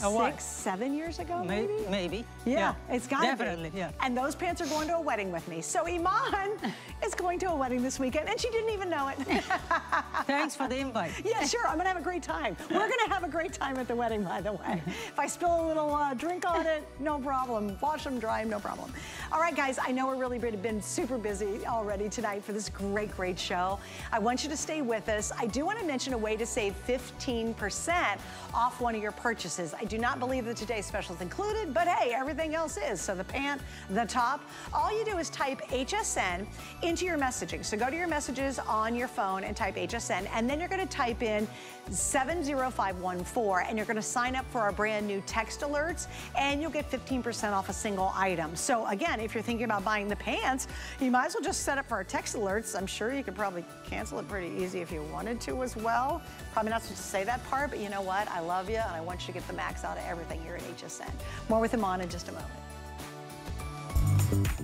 While. Six, seven years ago, May- maybe? Maybe. Yeah, it's got to Definitely, yeah. And those pants are going to a wedding with me. So Iman is going to a wedding this weekend, and she didn't even know it. Thanks for the invite. yeah, sure, I'm gonna have a great time. We're gonna have a great time at the wedding, by the way. If I spill a little uh, drink on it, no problem. Wash them, dry no problem. All right, guys, I know we're really been super busy already tonight for this great, great show. I want you to stay with us. I do want to mention a way to save 15% off one of your purchases. I do not believe that today's special is included, but hey, everything else is. So the pant, the top, all you do is type HSN into your messaging. So go to your messages on your phone and type HSN, and then you're gonna type in 70514, and you're gonna sign up for our brand new text alerts, and you'll get 15% off a single item. So again, if you're thinking about buying the pants, you might as well just set up for our text alerts. I'm sure you could probably cancel it pretty easy if you wanted to as well. Probably not supposed to say that part, but you know what? I love you, and I want you to get the max out of everything here at HSN. More with Iman in just a moment.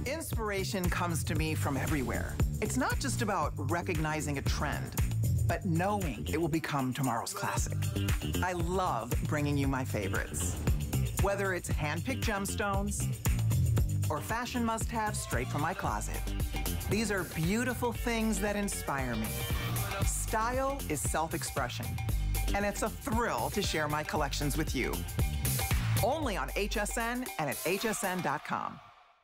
Inspiration comes to me from everywhere. It's not just about recognizing a trend, but knowing it will become tomorrow's classic. I love bringing you my favorites. Whether it's hand-picked gemstones or fashion must-haves straight from my closet, these are beautiful things that inspire me. Style is self-expression, and it's a thrill to share my collections with you. Only on HSN and at hsn.com.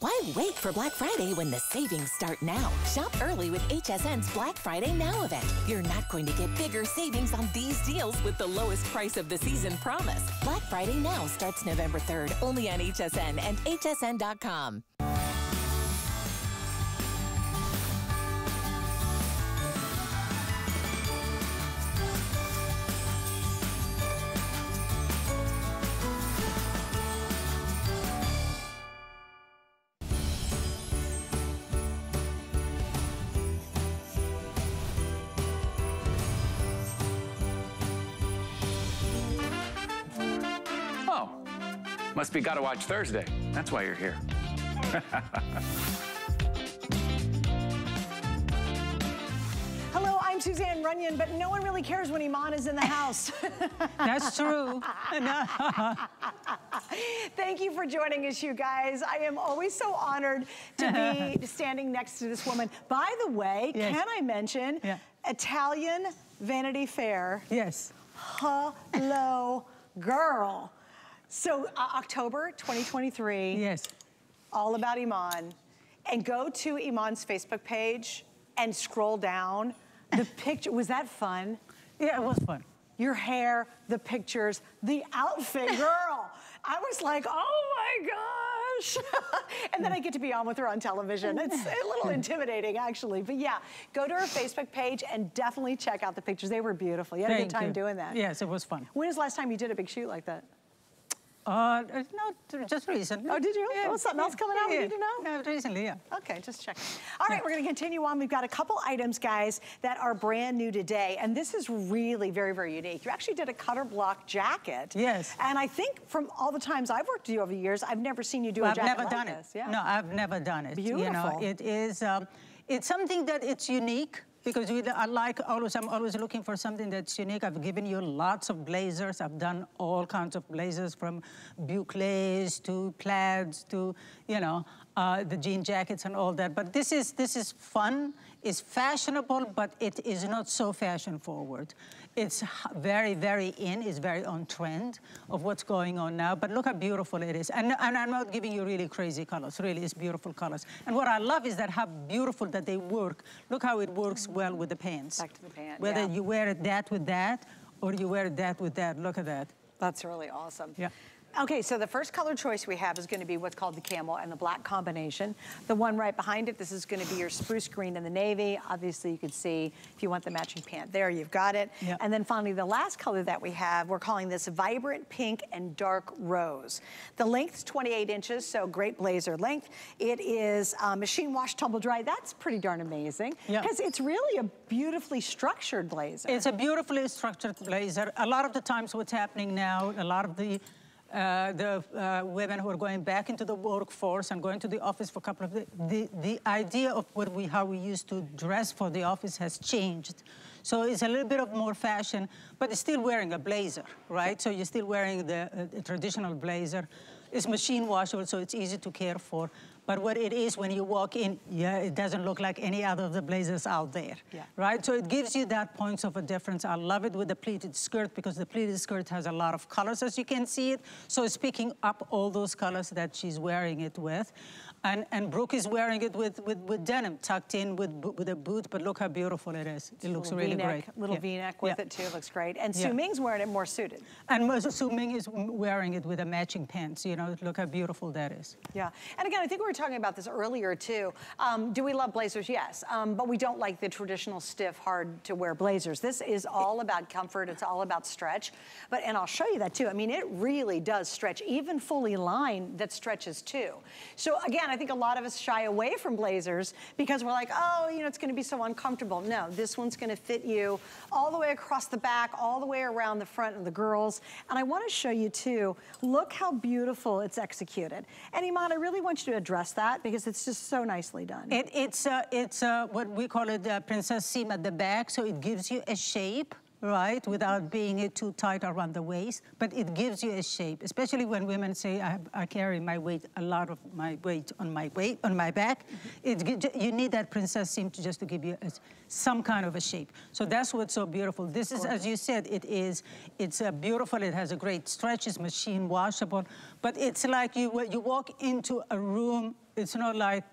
Why wait for Black Friday when the savings start now? Shop early with HSN's Black Friday Now event. You're not going to get bigger savings on these deals with the lowest price of the season promise. Black Friday Now starts November 3rd only on HSN and hsn.com. must be Gotta Watch Thursday. That's why you're here. Hello, I'm Suzanne Runyan, but no one really cares when Iman is in the house. That's true. Thank you for joining us, you guys. I am always so honored to be standing next to this woman. By the way, yes. can I mention yeah. Italian Vanity Fair? Yes. Hello, girl. So uh, October 2023. Yes. All about Iman. And go to Iman's Facebook page and scroll down. The picture, was that fun? Yeah, it was fun. Your hair, the pictures, the outfit, girl. I was like, oh my gosh. and then I get to be on with her on television. It's a little intimidating, actually. But yeah, go to her Facebook page and definitely check out the pictures. They were beautiful. You had Thank a good time you. doing that. Yes, it was fun. When was the last time you did a big shoot like that? Uh, no, just recently. Oh, did you? Yeah. Oh, something else coming out yeah. we need to know? No, recently, yeah. Okay, just check. All right, we're going to continue on. We've got a couple items, guys, that are brand new today, and this is really very, very unique. You actually did a color block jacket. Yes. And I think from all the times I've worked with you over the years, I've never seen you do well, a jacket I've never like done this. it. Yeah. No, I've never done it. Beautiful. You know, it is, um, it's something that it's unique because I like always, I'm always looking for something that's unique. I've given you lots of blazers. I've done all kinds of blazers from bouclés to plaids to, you know, uh, the jean jackets and all that. But this is, this is fun, it's fashionable, but it is not so fashion forward. It's very, very in, it's very on trend of what's going on now. But look how beautiful it is. And, and I'm not giving you really crazy colors, really, it's beautiful colors. And what I love is that how beautiful that they work. Look how it works well with the pants. Back to the pants, Whether yeah. you wear that with that, or you wear that with that, look at that. That's really awesome. Yeah. Okay, so the first color choice we have is going to be what's called the camel and the black combination. The one right behind it, this is going to be your spruce green and the navy. Obviously, you can see if you want the matching pant there, you've got it. Yep. And then finally, the last color that we have, we're calling this vibrant pink and dark rose. The length is 28 inches, so great blazer length. It is uh, machine wash, tumble dry. That's pretty darn amazing because yep. it's really a beautifully structured blazer. It's a beautifully structured blazer. A lot of the times what's happening now, a lot of the uh, the uh, women who are going back into the workforce and going to the office for a couple of the, the, the idea of what we, how we used to dress for the office has changed. So it's a little bit of more fashion, but it's still wearing a blazer, right? So you're still wearing the, uh, the traditional blazer. It's machine washable, so it's easy to care for. But what it is when you walk in, yeah, it doesn't look like any other of the blazers out there, yeah. right? So it gives you that points of a difference. I love it with the pleated skirt because the pleated skirt has a lot of colors, as you can see it. So it's picking up all those colors that she's wearing it with. And, and Brooke is wearing it with, with, with denim, tucked in with, with a boot, but look how beautiful it is. It looks really great. Little yeah. V-neck with yeah. it too, looks great. And Su Ming's wearing it more suited. And Su Ming is wearing it with a matching pants, you know, look how beautiful that is. Yeah, and again, I think we were talking about this earlier too. Um, do we love blazers? Yes, um, but we don't like the traditional stiff, hard to wear blazers. This is all about comfort, it's all about stretch. But, and I'll show you that too. I mean, it really does stretch, even fully lined that stretches too. So again, I think a lot of us shy away from blazers because we're like, oh, you know, it's gonna be so uncomfortable. No, this one's gonna fit you all the way across the back, all the way around the front of the girls. And I wanna show you too, look how beautiful it's executed. And Iman, I really want you to address that because it's just so nicely done. It, it's uh, it's uh, what we call it uh, princess seam at the back, so it gives you a shape right, without being it too tight around the waist, but it gives you a shape, especially when women say, I, I carry my weight, a lot of my weight on my weight, on my back. Mm -hmm. it, you need that princess seam to just to give you a, some kind of a shape. So that's what's so beautiful. This is, as you said, it is, it's a beautiful, it has a great stretch, it's machine washable, but it's like you, you walk into a room, it's not like,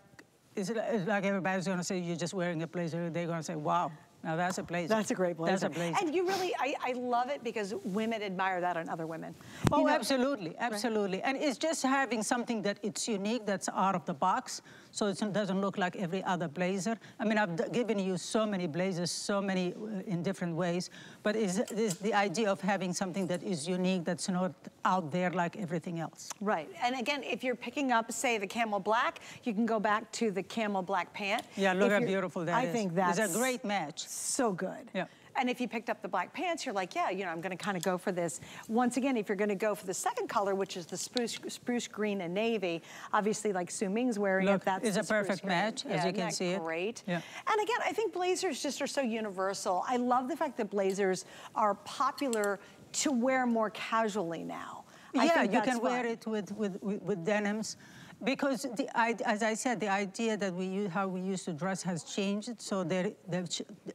it's like everybody's gonna say you're just wearing a blazer, they're gonna say, wow, now that's a blazer. That's a great blazer. That's a blazer. And you really, I, I love it because women admire that on other women. Oh, you know, absolutely, absolutely. Right. And it's just having something that it's unique, that's out of the box, so it doesn't look like every other blazer. I mean, I've given you so many blazers, so many uh, in different ways, but it's, it's the idea of having something that is unique, that's not out there like everything else. Right, and again, if you're picking up, say, the camel black, you can go back to the camel black pant. Yeah, look if how beautiful that I is. think that's it's a great match. So good. Yeah. And if you picked up the black pants, you're like, yeah, you know, I'm gonna kind of go for this. Once again, if you're gonna go for the second color, which is the spruce, spruce green and navy, obviously like Su Ming's wearing Look, it, that's it's a perfect green. match, yeah, as you can see it. it. great? Yeah. And again, I think blazers just are so universal. I love the fact that blazers are popular to wear more casually now. I yeah, you can wear it with, with, with, with denims. Because, the, I, as I said, the idea that we use, how we used to dress has changed. So there, there,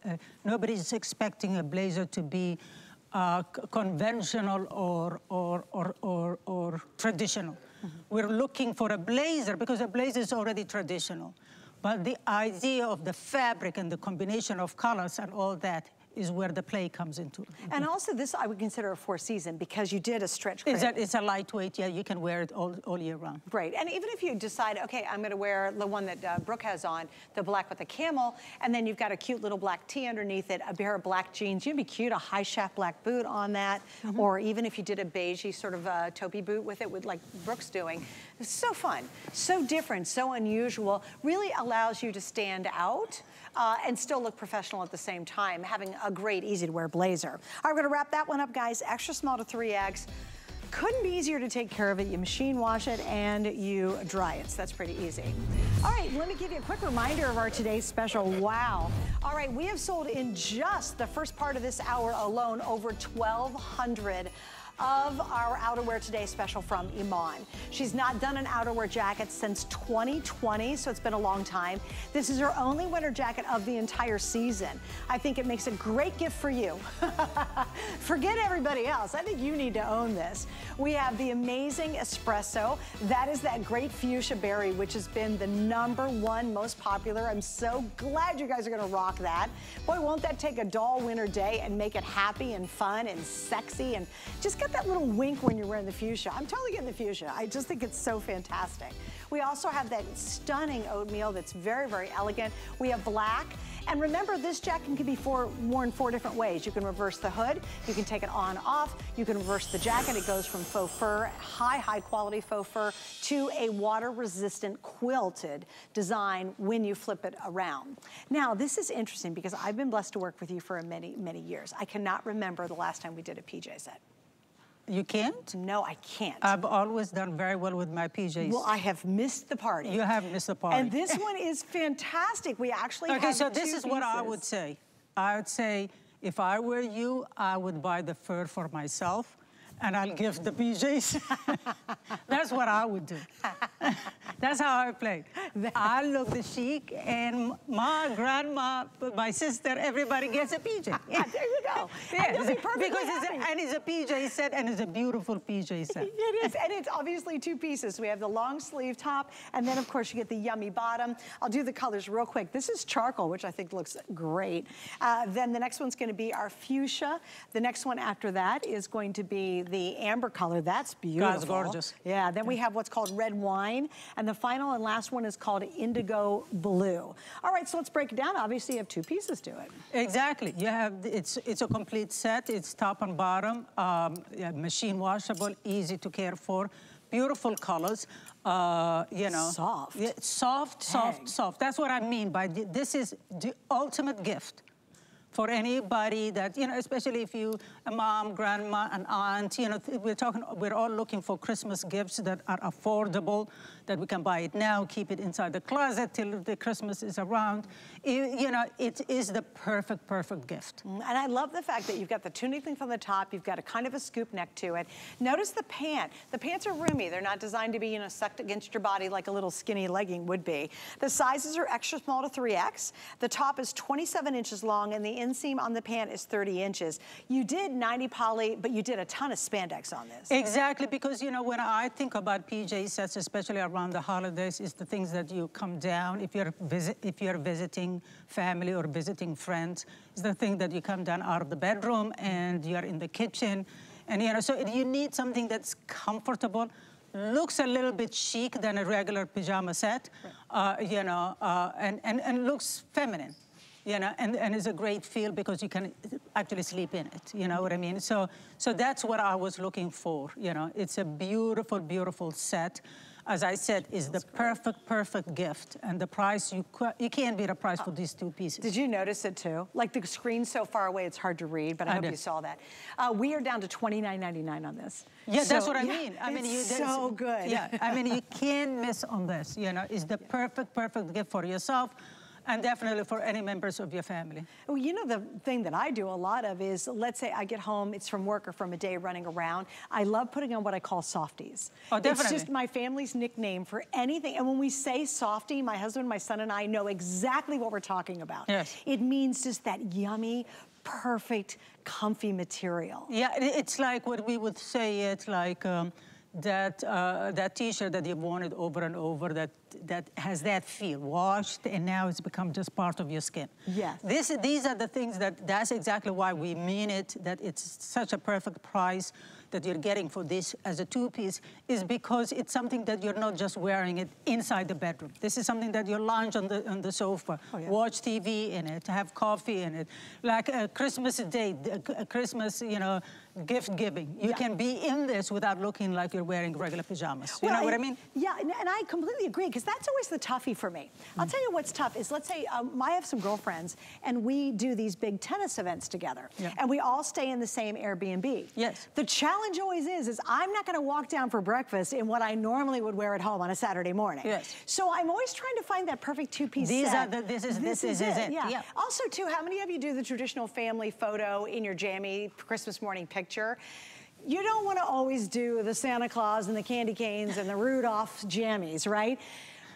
uh, nobody's expecting a blazer to be uh, c- conventional or, or, or, or, or traditional. We're looking for a blazer because a blazer is already traditional. But the idea of the fabric and the combination of colors and all that is where the play comes into. And also this I would consider a four season because you did a stretch It's a, it's a lightweight, yeah, you can wear it all, all year round. Great. And even if you decide, okay, I'm going to wear the one that uh, Brooke has on, the black with the camel, and then you've got a cute little black tee underneath it, a pair of black jeans, you'd be cute, a high shaft black boot on that, or even if you did a beigey sort of uh, taupey boot with it, with like Brooke's doing. It's so fun, so different, so unusual, really allows you to stand out. Uh, and still look professional at the same time, having a great, easy to wear blazer. All right, we're gonna wrap that one up, guys. Extra small to 3X. Couldn't be easier to take care of it. You machine wash it and you dry it. So that's pretty easy. All right, let me give you a quick reminder of our today's special. Wow. All right, we have sold in just the first part of this hour alone over 1,200 of our outerwear today special from Iman. She's not done an outerwear jacket since 2020, so it's been a long time. This is her only winter jacket of the entire season. I think it makes a great gift for you. Forget everybody else. I think you need to own this. We have the amazing espresso. That is that great fuchsia berry, which has been the number one most popular. I'm so glad you guys are gonna rock that. Boy, won't that take a dull winter day and make it happy and fun and sexy and just get that little wink when you're wearing the fuchsia. I'm totally getting the fuchsia. I just think it's so fantastic. We also have that stunning oatmeal that's very, very elegant. We have black. And remember, this jacket can be four, worn four different ways. You can reverse the hood, you can take it on off, you can reverse the jacket. It goes from faux fur, high, high quality faux fur, to a water resistant quilted design when you flip it around. Now, this is interesting because I've been blessed to work with you for many, many years. I cannot remember the last time we did a PJ set. You can't? No, I can't. I've always done very well with my PJs. well, I have missed the party. you have missed the party. And this one is fantastic. We actually okay, so this is what I would say. I would say, if I were you, I would buy the fur for myself, and I'll give the PJs. That's what I would do. That's how I played. I look the chic, and my grandma, my sister, everybody gets a PJ. Yeah, there you go. Be because it's a, and it's a PJ set, and it's a beautiful PJ set. It is, and it's obviously two pieces. We have the long sleeve top, and then of course you get the yummy bottom. I'll do the colors real quick. This is charcoal, which I think looks great. Uh, then the next one's gonna be our fuchsia. The next one after that is going to be the amber color. That's beautiful. gorgeous. Yeah, then we have what's called red wine, and the final and last one is called indigo blue. All right, so let's break it down. Obviously you have two pieces to it. Exactly. You have it's it's a complete set. It's top and bottom, um, yeah, machine washable, easy to care for, beautiful colors. Uh, you know, Soft. Yeah, soft, Dang. soft, soft. That's what I mean by the, this is the ultimate gift for anybody that you know, especially if you a mom, grandma, an aunt. You know, we're talking. We're all looking for Christmas gifts that are affordable, that we can buy it now, keep it inside the closet till the Christmas is around. You, you know, it is the perfect, perfect gift. Mm, and I love the fact that you've got the tunic length on the top, you've got a kind of a scoop neck to it. Notice the pant. The pants are roomy. They're not designed to be, you know, sucked against your body like a little skinny legging would be. The sizes are extra small to 3X. The top is 27 inches long and the inseam on the pant is 30 inches. You did 90 poly, but you did a ton of spandex on this. Exactly, because you know when I think about PJ sets, especially around the holidays, is the things that you come down if you're visit if you're visiting family or visiting friends. It's the thing that you come down out of the bedroom and you're in the kitchen, and you know so you need something that's comfortable. Looks a little bit chic than a regular pajama set, uh, you know, uh, and, and, and looks feminine you know, and, and it's a great feel because you can actually sleep in it, you know what I mean? So, so that's what I was looking for, you know. It's a beautiful, beautiful set. As I said, is That's the perfect, perfect gift. And the price, you, you can't beat a price for these two pieces. Did you notice it too? Like the screen's so far away, it's hard to read, but I, I hope did. you saw that. Uh, we are down to $29.99 on this. Yeah, so, that's what I yeah, mean. I mean, you, so good. Yeah, I mean, you can't miss on this, you know. It's the yeah. perfect, perfect gift for yourself, and definitely for any members of your family. Well, you know, the thing that I do a lot of is, let's say I get home, it's from work or from a day running around. I love putting on what I call softies. Oh, definitely. It's just my family's nickname for anything. And when we say softie, my husband, my son, and I know exactly what we're talking about. Yes. It means just that yummy, perfect, comfy material. Yeah, it's like what we would say, it's like, um, that uh, that T-shirt that you've worn it over and over that that has that feel washed and now it's become just part of your skin. Yes. This these are the things that that's exactly why we mean it that it's such a perfect price that you're getting for this as a two-piece is because it's something that you're not just wearing it inside the bedroom. This is something that you lounge on the on the sofa, oh, yeah. watch TV in it, have coffee in it, like a Christmas day, a Christmas, you know, gift giving. You yeah. can be in this without looking like you're wearing regular pajamas. You well, know what I, I mean? Yeah, and, and I completely agree because that's always the toughie for me. I'll mm. tell you what's tough is let's say um, I have some girlfriends and we do these big tennis events together yeah. and we all stay in the same Airbnb. Yes. The challenge always is, is I'm not going to walk down for breakfast in what I normally would wear at home on a Saturday morning. Yes. So I'm always trying to find that perfect two-piece These set. are the, this is, this, this is, is, it. Yeah. yeah. Also, too, how many of you do the traditional family photo in your jammy Christmas morning picture? you don't want to always do the Santa Claus and the candy canes and the Rudolph jammies, right?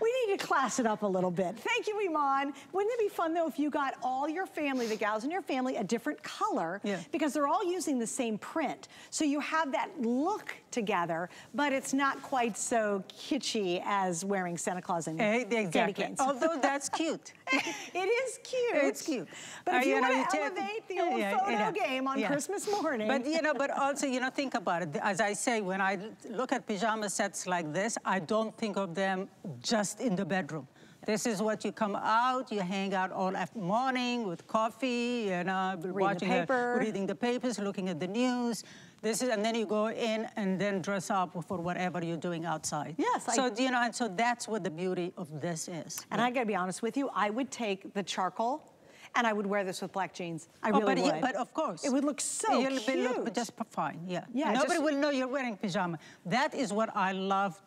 We need to class it up a little bit. Thank you, Iman. Wouldn't it be fun, though, if you got all your family, the gals in your family, a different color? Yeah. Because they're all using the same print. So you have that look together, but it's not quite so kitschy as wearing Santa Claus and hey, eh, exactly. candy canes. Although that's cute. it is cute. It's cute. But uh, if you, you want to elevate the old yeah, photo yeah, game on Christmas morning. But, you know, but also, you know, think about it. As I say, when I look at pajama sets like this, I don't think of them just in the bedroom. This is what you come out, you hang out all morning with coffee, you know, reading watching the paper. reading the papers, looking at the news. This is, and then you go in and then dress up for whatever you're doing outside. Yes. So, I, you know, and so that's what the beauty of this is. And yeah. I gotta be honest with you, I would take the charcoal and I would wear this with black jeans. I oh, really but, would. But of course. It would look so You'll cute. look just fine, yeah. Yeah. Nobody just, will know you're wearing pajama. That is what I love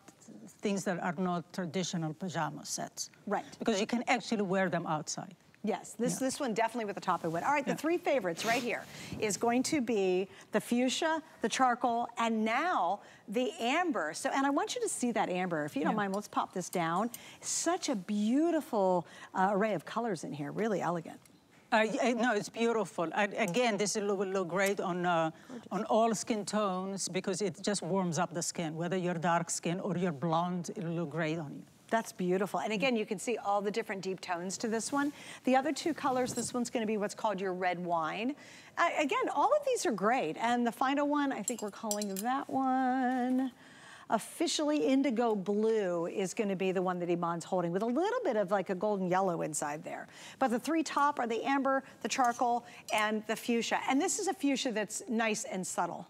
things that are not traditional pajama sets. Right. Because you can actually wear them outside. Yes, this, yeah. this one definitely with the top of it. All right, the yeah. three favorites right here is going to be the fuchsia, the charcoal, and now the amber. So, and I want you to see that amber. If you don't yeah. mind, let's pop this down. Such a beautiful uh, array of colors in here, really elegant. Uh, no, it's beautiful. I, again, this will look great on uh, on all skin tones because it just warms up the skin. Whether you're dark skin or you're blonde, it'll look great on you. That's beautiful. And again, you can see all the different deep tones to this one. The other two colors, this one's gonna be what's called your red wine. Uh, again, all of these are great. And the final one, I think we're calling that one, officially indigo blue is gonna be the one that Iman's holding with a little bit of like a golden yellow inside there. But the three top are the amber, the charcoal, and the fuchsia. And this is a fuchsia that's nice and subtle.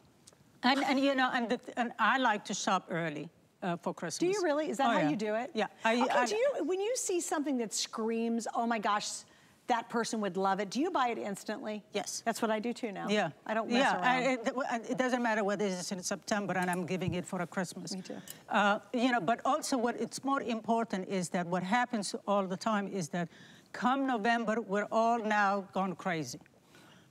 And, and you know, and, the, and I like to shop early. Uh, for Christmas. Do you really? Is that oh, how yeah. you do it? Yeah. I, okay, I, do you, when you see something that screams, oh my gosh, that person would love it. Do you buy it instantly? Yes. That's what I do too now. Yeah. I don't mess yeah, around. Yeah, it, it, doesn't matter whether it's in September and I'm giving it for a Christmas. Me too. Uh, you know, but also what it's more important is that what happens all the time is that come November, we're all now gone crazy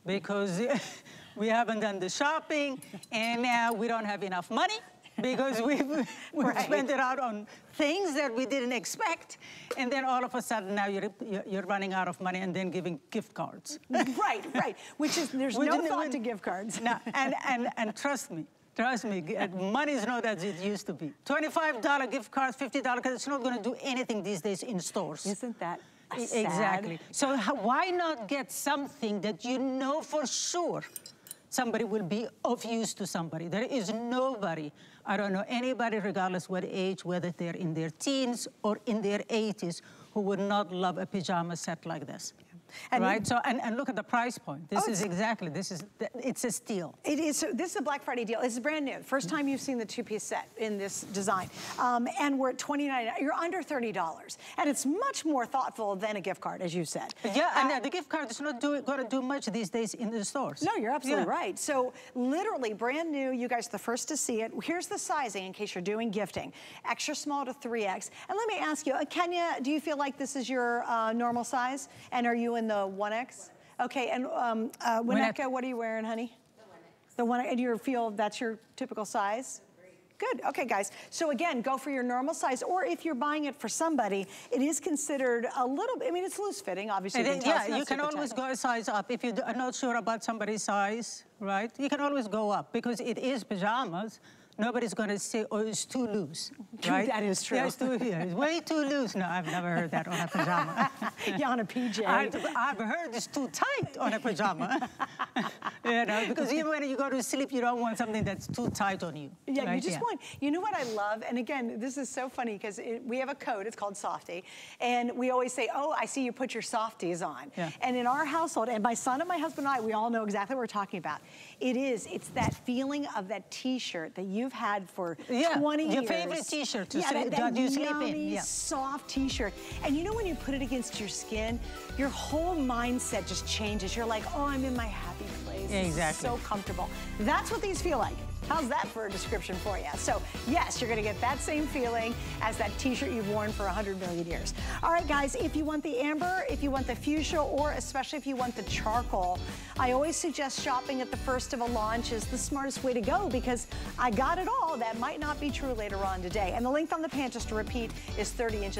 because we haven't done the shopping and now we don't have enough money because we've, we've right. spent it out on things that we didn't expect. And then all of a sudden now you're, you're running out of money and then giving gift cards. right, right. Which is, there's no thought to gift cards. No, and, and, and trust me, Trust me, uh, money is not as it used to be. $25 gift cards, $50 cards, it's not gonna do anything these days in stores. Isn't that? Exactly. So why not get something that you know for sure somebody will be of use to somebody. There is nobody, I don't know anybody, regardless what age, whether they're in their teens or in their 80s, who would not love a pajama set like this. And right. So and, and look at the price point. This oh, is exactly this is it's a steal. It is. So this is a Black Friday deal. This is brand new. First time you've seen the two-piece set in this design, um, and we're at twenty nine. You're under thirty dollars, and it's much more thoughtful than a gift card, as you said. Yeah, uh, and uh, the gift card is not going to do much these days in the stores. No, you're absolutely yeah. right. So literally brand new. You guys are the first to see it. Here's the sizing in case you're doing gifting: extra small to three X. And let me ask you, uh, Kenya, do you feel like this is your uh, normal size? And are you in the 1X? Okay, and um, uh, Winnetka, what are you wearing, honey? The 1X. The 1X, and you feel that's your typical size? Good, okay guys. So again, go for your normal size, or if you're buying it for somebody, it is considered a little, I mean, it's loose fitting, obviously. You yeah, you can always go a size up. If you're not sure about somebody's size, right? You can always go up because it is pajamas nobody's going to say, oh, it's too loose, right? that is true. Yeah, it's, too, yeah, it's way too loose. No, I've never heard that on a pajama. yeah, on a PJ. I've, I've heard it's too tight on a pajama. you know, because even when you go to sleep, you don't want something that's too tight on you. Yeah, right? you just yeah. want, you know what I love? And again, this is so funny because we have a code, it's called Softy, and we always say, oh, I see you put your softies on. Yeah. And in our household, and my son and my husband and I, we all know exactly what we're talking about. It is, it's that feeling of that t-shirt that you've had for yeah, 20 your years. Your favorite t-shirt to yeah, sleep, that, that you sleep in. Yeah. soft t-shirt. And you know when you put it against your skin, your whole mindset just changes. You're like, oh, I'm in my happy place. Exactly. so comfortable. That's what these feel like. How's that for a description for you? So yes, you're gonna get that same feeling as that t-shirt you've worn for 100 million years. All right, guys, if you want the amber, if you want the fuchsia, or especially if you want the charcoal, I always suggest shopping at the first of a launch is the smartest way to go because I got it all. That might not be true later on today. And the length on the pant, just to repeat, is 30 inches.